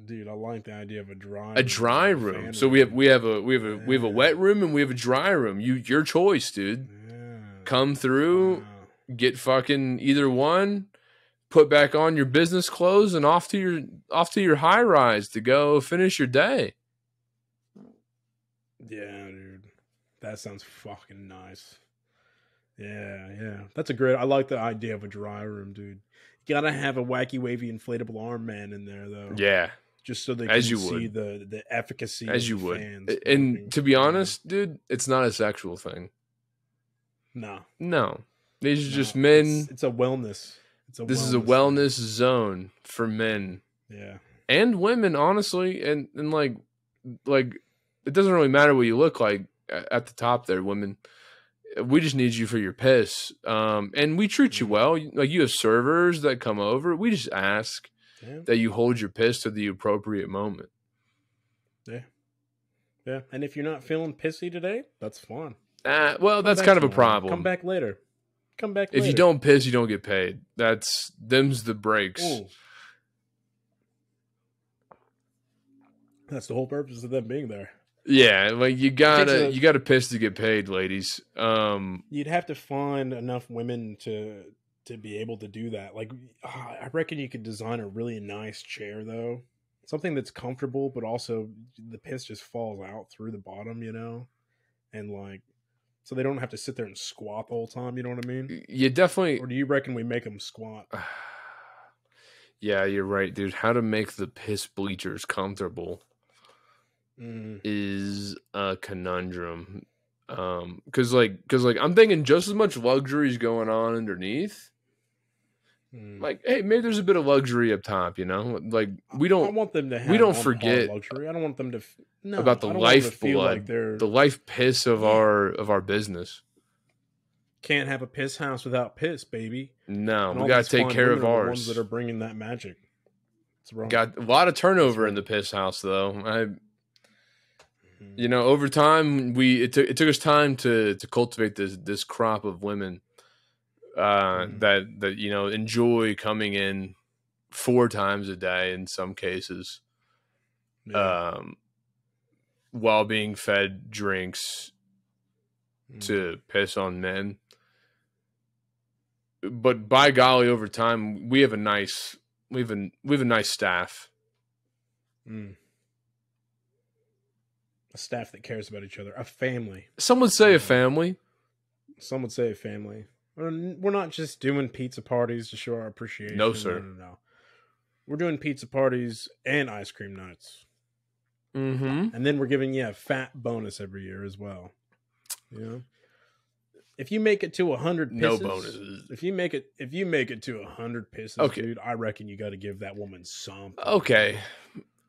Dude, I like the idea of a dry a dry a room so we have we have a we have a we have a wet room and we have a dry room you your choice dude Yeah. come through Wow. get fucking either one put back on your business clothes and off to your off to your high rise to go finish your day Yeah, dude. That sounds fucking nice. Yeah, yeah. That's a great I like the idea of a dry room, dude. Gotta have a wacky wavy inflatable arm man in there though. yeah Just so they As can you see would. the the efficacy as of you would fans and to be honest dude it's not a sexual thing No. No, these are just men. It's, it's a wellness. It's a this is a thing. wellness zone for men Yeah. and women, honestly. And and like like it doesn't really matter what you look like at the top there, women. We just need you for your piss, um, and we treat you Mhm. well. Like you have servers that come over. We just ask Yeah. that you hold your piss to the appropriate moment. Yeah. Yeah. And if you're not feeling pissy today, that's fine. Uh, well, Come that's kind of a problem. Come back later. Come back if you don't piss, you don't get paid. That's them's the breaks. Ooh. That's the whole purpose of them being there. Yeah, like you gotta a- you gotta piss to get paid, ladies. Um, You'd have to find enough women to to be able to do that. Like, I reckon you could design a really nice chair though, something that's comfortable, but also the piss just falls out through the bottom, you know, and like, so they don't have to sit there and squat the whole time. You know what I mean? you definitely Or do you reckon we make them squat? Yeah, you're right, dude. How to make the piss bleachers comfortable Mm, is a conundrum. Um, cause like, cause like, I'm thinking just as much luxury is going on underneath. mm. Like, hey, maybe there's a bit of luxury up top, you know? Like, we don't I want them to. Have we don't forget luxury. I don't want them to. f- No, about the I don't want them to feel Like they're the life piss of our of our business. can't have a piss house without piss, baby. No, And we gotta take care of the Ones ours. that are bringing that magic. It's wrong. Got a lot of turnover in the piss house, though. I You know over time we it took it took us time to to cultivate this this crop of women uh Mhm. that that you know enjoy coming in four times a day in some cases Yeah. um while being fed drinks Mm. to piss on men but by golly over time we have a nice we have a we have a nice staff Mm. A staff that cares about each other, a family. Some would say a family. Some would say a family. We're not just doing pizza parties to show our appreciation. No, sir. No, no, no. We're doing pizza parties and ice cream nights. Mm-hmm. And then we're giving you a fat bonus every year as well. You know? If you make it to a hundred No bonuses. If you make it if you make it to a hundred pisses, Okay. dude, I reckon you gotta give that woman something. Okay.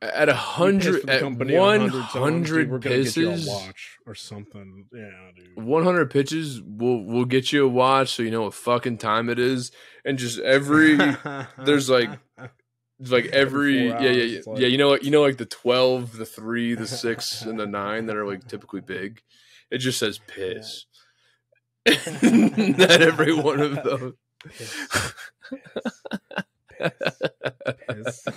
At a hundred, at one hundred we're get you a watch or something. Yeah, dude. one hundred pitches, we'll we'll get you a watch so you know what fucking time it is, and just every there's, like, like every yeah yeah yeah, like- yeah you know what you know like the twelve, the three, the six, and the nine that are like typically big. It just says piss. Not every one of those. piss, piss, piss.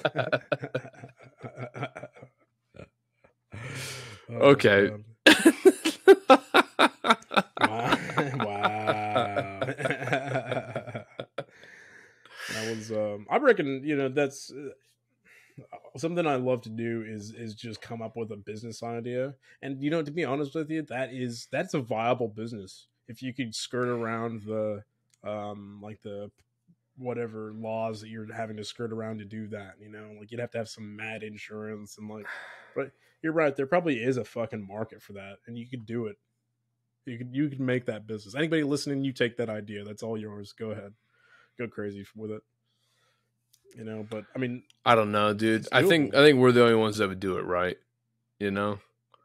Oh, Okay. Wow. wow. that was um I reckon, you know, that's uh, something I love to do is is just come up with a business idea. And you know, to be honest with you, that is that's a viable business. If you could skirt around the um like the whatever laws that you're having to skirt around to do that, you know, like you'd have to have some mad insurance and like but you're right, there probably is a fucking market for that and you could do it. You could you could make that business. Anybody listening, you take that idea. That's all yours. Go ahead. Go crazy with it. You know, but I mean, I don't know, dude. I think. I think we're the only ones that would do it right. You know,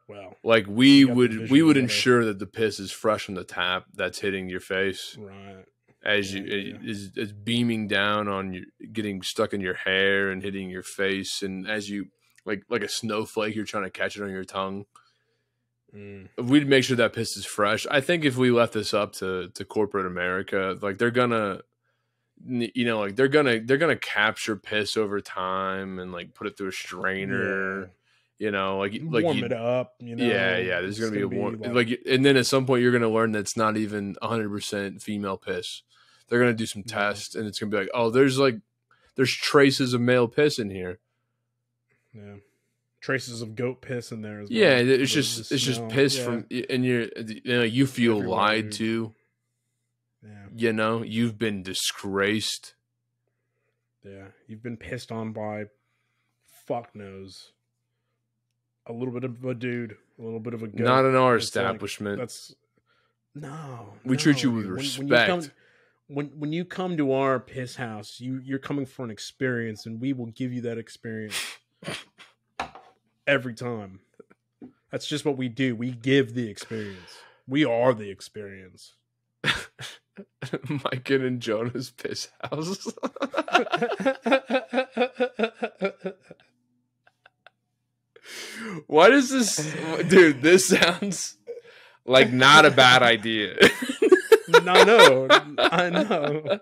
well, like we You got the would we would ensure that the piss is fresh from the tap that's hitting your face right. As you yeah, yeah. is is beaming down on you, getting stuck in your hair and hitting your face, and as you like like a snowflake, you're trying to catch it on your tongue. Mm. We'd make sure that piss is fresh. I think if we left this up to to corporate America, like they're gonna you know like they're gonna they're gonna capture piss over time and like put it through a strainer you know like Yeah. like Warm you- it up. You know. yeah yeah there's It's gonna, be a warm like, and then at some point you're gonna learn that it's not even 100% female piss they're gonna do some Yeah. tests and it's gonna be like oh there's like there's traces of male piss in here yeah. Traces of goat piss in there as well. yeah it's just it's just smell. piss Yeah. from and you're you know you feel Everywhere, lied dude. to Yeah. you know you've been disgraced Yeah. You've been pissed on by fuck knows. A little bit of a dude, a little bit of a goat. not in our It's like- establishment That's no. We treat you with dude. When- respect. When you, come, when when you come to our piss house, you you're coming for an experience, and we will give you that experience every time. That's just what we do. We give the experience. We are the experience. Mike and Jonah's piss house. Why does this, dude? This sounds like not a bad idea. I know, I know.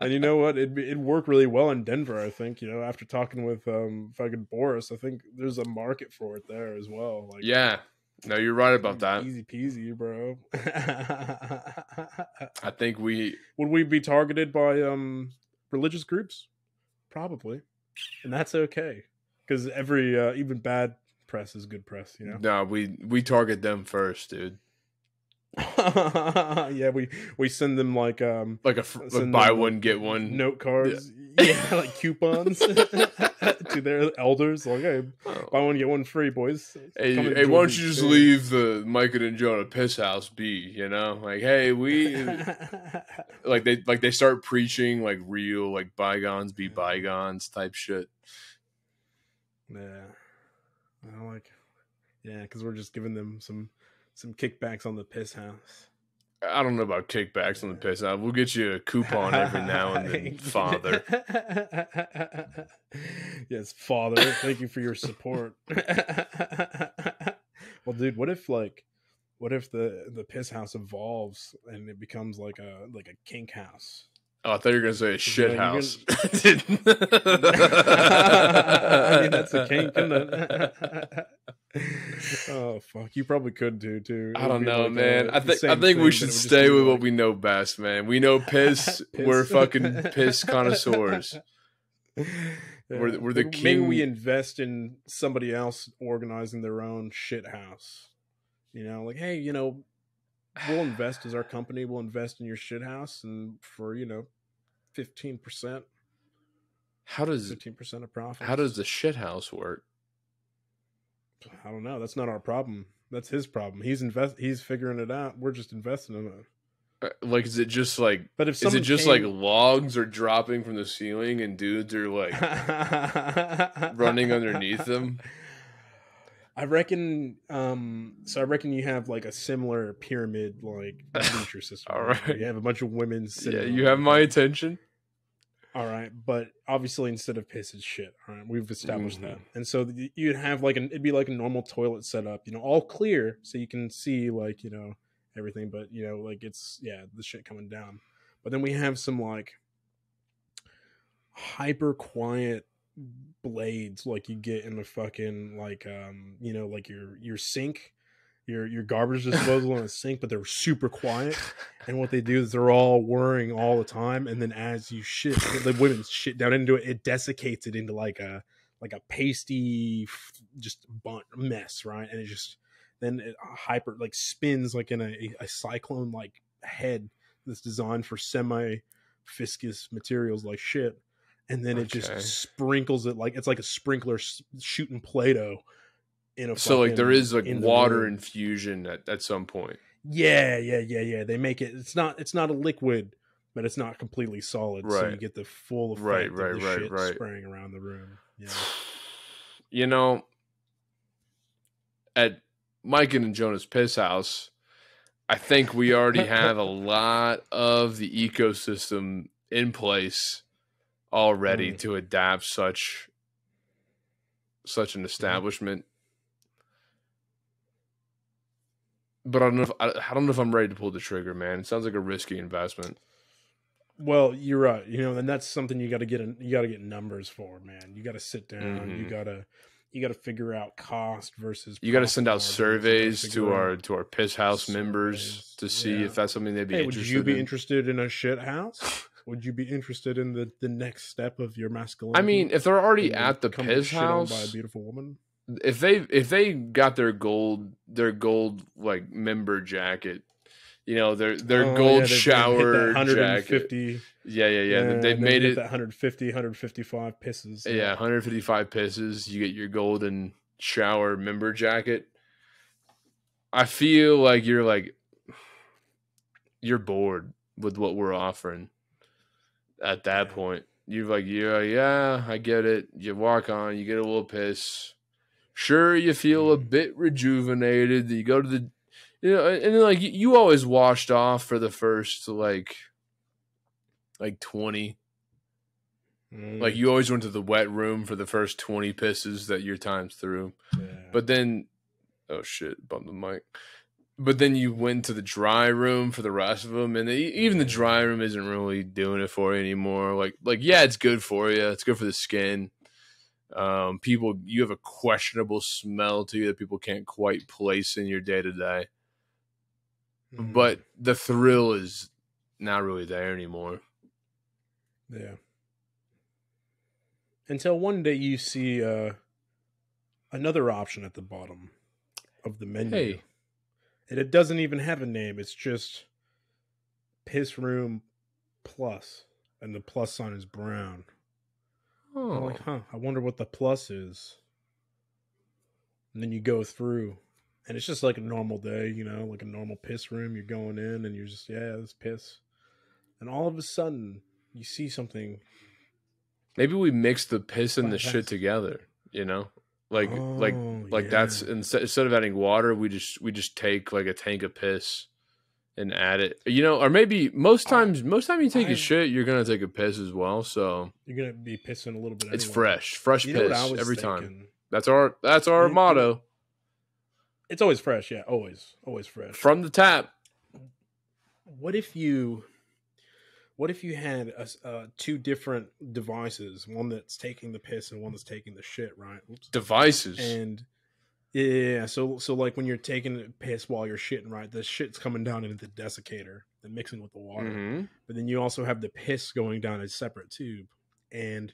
And you know what? It it worked really well in Denver. I think you know after talking with um fucking Boris, I think there's a market for it there as well. Like yeah, no, you're right about that. Easy peasy, bro. I think we, Would we be targeted by um religious groups? Probably, and that's okay because every uh, even bad press is good press. You know. no, we we target them first, dude. yeah, we we send them like um Like a like buy one get one. note cards. Yeah, like coupons to their elders. Like, hey, Oh. buy one get one free, boys. Hey, hey, why don't you just leave the Mike and Jonah piss house be? You know, like, hey, we like they like they start preaching like real like bygones be bygones type shit. Yeah, I like. Yeah, because we're just giving them some some kickbacks on the piss house. I don't know about kickbacks on the piss house. We'll get you a coupon every now and then, father. yes, father. Thank you for your support. well, dude, what if like, what if the the piss house evolves and it becomes like a like a kink house? Oh, I thought you were gonna say a shit you house. I mean, that's a kink, isn't it? oh fuck, you probably could do too. It I don't know, like, man. uh, I think I think we should it would just stay with what we know best, man. We know piss. Piss. We're fucking piss connoisseurs. We're the- we're the Maybe- Maybe we invest in somebody else organizing their own shit house. You know, like, hey, you know, we'll invest as our company. We'll invest in your shit house, and for you know, fifteen percent, How does fifteen percent of profit. how does the shit house work? I don't know. That's not our problem. That's his problem. He's invest. He's figuring it out. We're just investing in it. Uh, Like, is it just like But if is it just came- like logs are dropping from the ceiling and dudes are like running underneath them? I reckon. Um, so I reckon you have like a similar pyramid like nature system. All right. You have a bunch of women. Sitting Yeah, you have my attention. All right, but obviously instead of piss, it's shit. All right, we've established that, Mhm. and so you'd have like an it'd be like a normal toilet setup, you know, all clear, so you can see like you know everything, but you know like it's yeah the shit coming down. But then we have some like hyper quiet blades like you get in the fucking like um you know like your your sink your your garbage disposal in a sink but they're super quiet. And what they do is they're all whirring all the time. And then as you shit the women shit down into it it desiccates it into like a like a pasty just bun- mess right? And it just then it uh, hyper like spins like in a, a cyclone like head that's designed for semi viscous materials like shit. And then it just sprinkles it like it's like a sprinkler s- shooting play-doh in a So like there is like in the water room. infusion at, at some point. Yeah, yeah, yeah, yeah. They make it. It's not. It's not a liquid, but it's not completely solid. So you get the full effect Right, of the right, shit right. spraying around the room. Yeah. You know, at Mike and Jonah's piss house, I think we already have a lot of the ecosystem in place already Mm. to adapt such such an establishment. But I don't know if I, I don't know if I'm ready to pull the trigger, man. It sounds like a risky investment. Well, you're right. You know, and that's something you got to get. In, you got to get numbers for, man. You got to sit down. You Mhm. gotta. You got to figure out cost versus. You got to send out margins. You gotta surveys to our to our piss house members to see yeah. if that's something they'd be Hey, would you be in. interested in a shit house? Would you be interested in the the next step of your masculinity? I mean, if they're already at the piss on by a house, beautiful woman. If they if they got their gold their gold like member jacket, you know their their Oh, gold yeah, they've- they've hit shower that jacket, 150 yeah, yeah, yeah, they've made it, that 150 155 pisses yeah, 155 pisses. You get your golden shower member jacket. I feel like you're like you're bored with what we're offering at that point. You're like, yeah, yeah, I get it. You walk on, you get a little piss. Sure, you feel a Mhm. bit rejuvenated. You go to the, you know, and then like you, always washed off for the first like, like twenty. Mm, Like you always went to the wet room for the first twenty pisses that your times through. yeah. But then, oh shit, bumped the mic. But then you went to the dry room for the rest of them, and e- even the dry room isn't really doing it for you anymore. Like, like yeah, it's good for you. It's good for the skin. Um, people, you have a questionable smell to you that people can't quite place in your day to day. But the thrill is not really there anymore. yeah. Until one day you see uh, another option at the bottom of the menu, Hey, and it doesn't even have a name. It's just piss room plus, and the plus sign is brown. I'm oh, like, huh, I wonder what the plus is. And then you go through, and it's just like a normal day, you know, like a normal piss room. You're going in, and you're just, yeah, this piss. And all of a sudden, you see something. maybe we mix the piss and the shit together. You know, like, like Oh, like that's yeah. instead instead of adding water we just we just take like a tank of piss and add it you know or maybe most times most time you take a shit you're gonna take a piss as well so You're gonna be pissing a little bit. it's anyway. fresh fresh You know what I piss every time that's our that's our You- motto It's always fresh, yeah, always, always fresh. from the tap what if you what if you had a uh, two different devices one that's taking the piss and one that's taking the shit right Oops. devices and yeah, so so like when you're taking a piss while you're shitting right the shit's coming down into the desiccator and mixing with the water Mhm. but then you also have the piss going down a separate tube and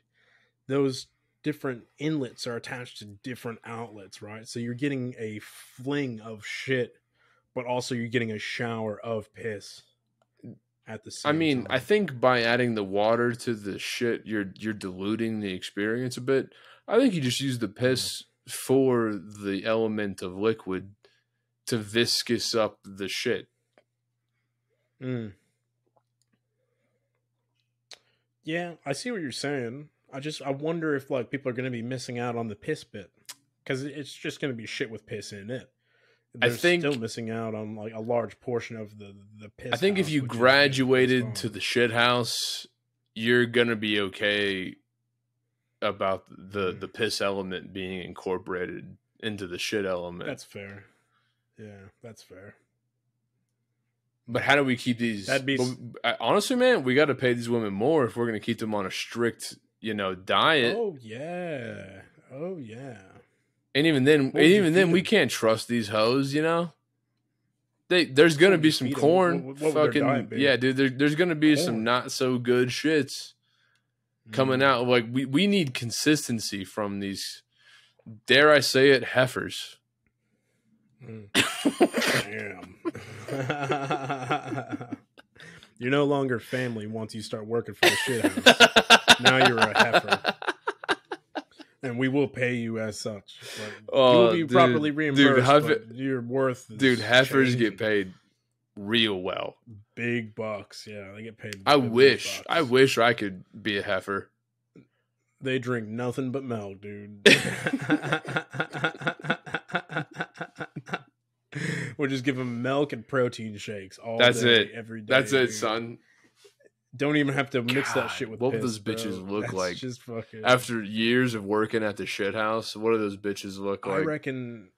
those different inlets are attached to different outlets, right? So you're getting a fling of shit, but also you're getting a shower of piss at the same I mean, time. I think by adding the water to the shit, you're you're diluting the experience a bit. I think you just use the piss for the element of liquid to viscous up the shit. Mm. Yeah, I see what you're saying. I just I wonder if like people are going to be missing out on the piss bit because it's just going to be shit with piss in it. I They're think- still missing out on like a large portion of the the piss. I think if you graduated to the shit house, you're gonna be okay about the Mm. the piss element being incorporated into the shit element. that's fair. Yeah, that's fair. But how do we keep these? That'd be- honestly, man, we got to pay these women more if we're going to keep them on a strict, you know, diet. Oh yeah, oh yeah. and even then, you even then, feed we can't trust these hoes. You know, they there's going to be some corn. What- what fucking diet yeah, dude. There, there's going to be some not so good shits coming Mm. out. Like we we need consistency from these. Dare I say it, heifers. Mm. Damn. you're no longer family once you start working for the shit house. now you're a heifer. And we will pay you as such. But you Oh, will be dude, properly dude, reimbursed. heifer- but your worth is Dude, heifers get paid real well. big bucks. Yeah, they get paid. I wish. I wish I could be a heifer. They drink nothing but milk, dude. we'll just give them milk and protein shakes all That's day, it. every day. That's it, son. Don't even have to mix God, that shit with what would those bitches bro. look That's like Just fucking. After years of working at the shit house, what do those bitches look like? I reckon,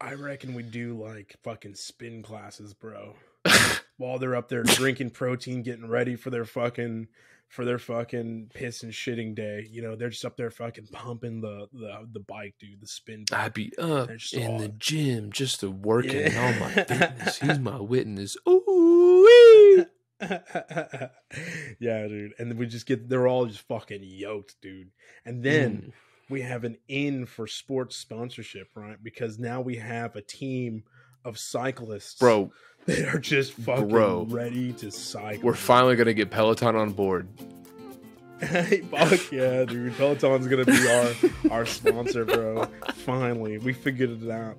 I reckon we do like fucking spin classes, bro. While they're up there drinking protein, getting ready for their fucking for their fucking piss and shitting day. You know, they're just up there fucking pumping the the the bike, dude, the spin. Bike. I'd be up in all- the gym just to working oh Yeah. on my fitness. He's my witness. Ooh. yeah, dude. And then we just get they're all just fucking yoked, dude. And then mm. we have an in for sports sponsorship, right? Because now we have a team of cyclists Bro, that are just fucking Bro. ready to cycle. we're finally gonna get Peloton on board. Fuck yeah, dude. Peloton's gonna be our our sponsor, bro. Finally. We figured it out.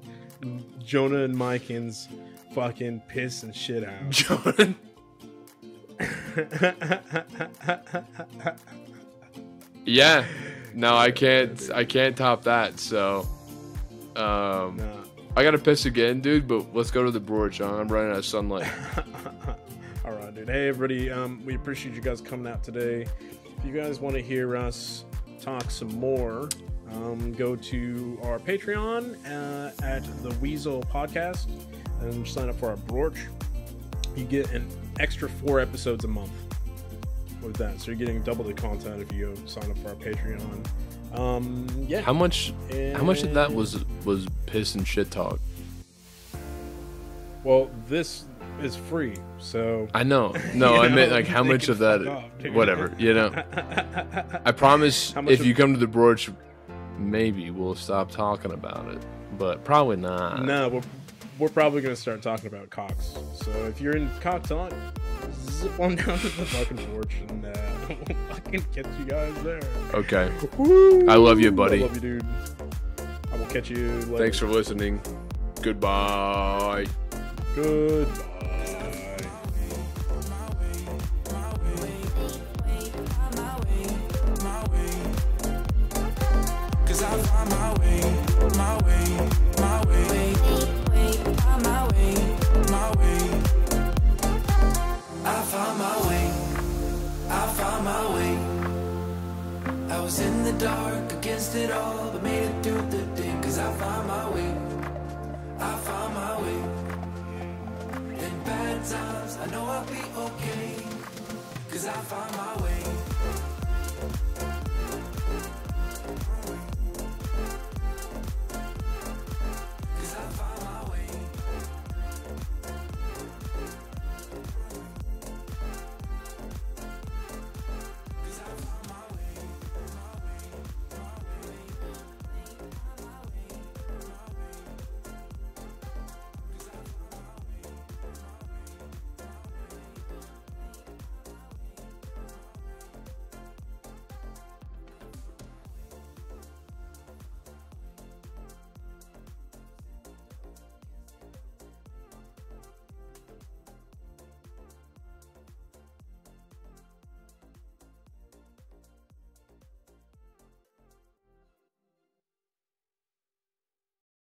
Jonah and Mican's fucking piss and shit out. John, yeah. No, I can't. I can't top that. So, um, Nah. I gotta piss again, dude. But let's go to the brewer, John. I'm running out of sunlight. All right, dude. Hey, everybody. Um, we appreciate you guys coming out today. If you guys want to hear us talk some more, um, go to our Patreon uh, at the Weasel Podcast and sign up for our Brorch. You get an extra four episodes a month with that, so you're getting double the content if you sign up for our Patreon. Um, yeah. How much? How much of that was was piss and shit talk? Well, this is free, so. I know. No, I meant know, like how much of that? off, whatever, you know. I promise if of- you come to the Brorch, maybe we'll stop talking about it, but probably not. No, we're, we're probably going to start talking about cocks. So if you're in cock talk, zip on down to the fucking porch and uh, we'll fucking catch you guys there. Okay. Woo! I love you, buddy. I love you, dude. I will catch you later. Thanks for listening. Goodbye. Goodbye. Cause I find my way, my way, my way, find my way, my way. I found my way, I found my way. I was in the dark against it all, but made it through the day. Cause I found my way, I found my way. In bad times, I know I'll be okay. Cause I found my way.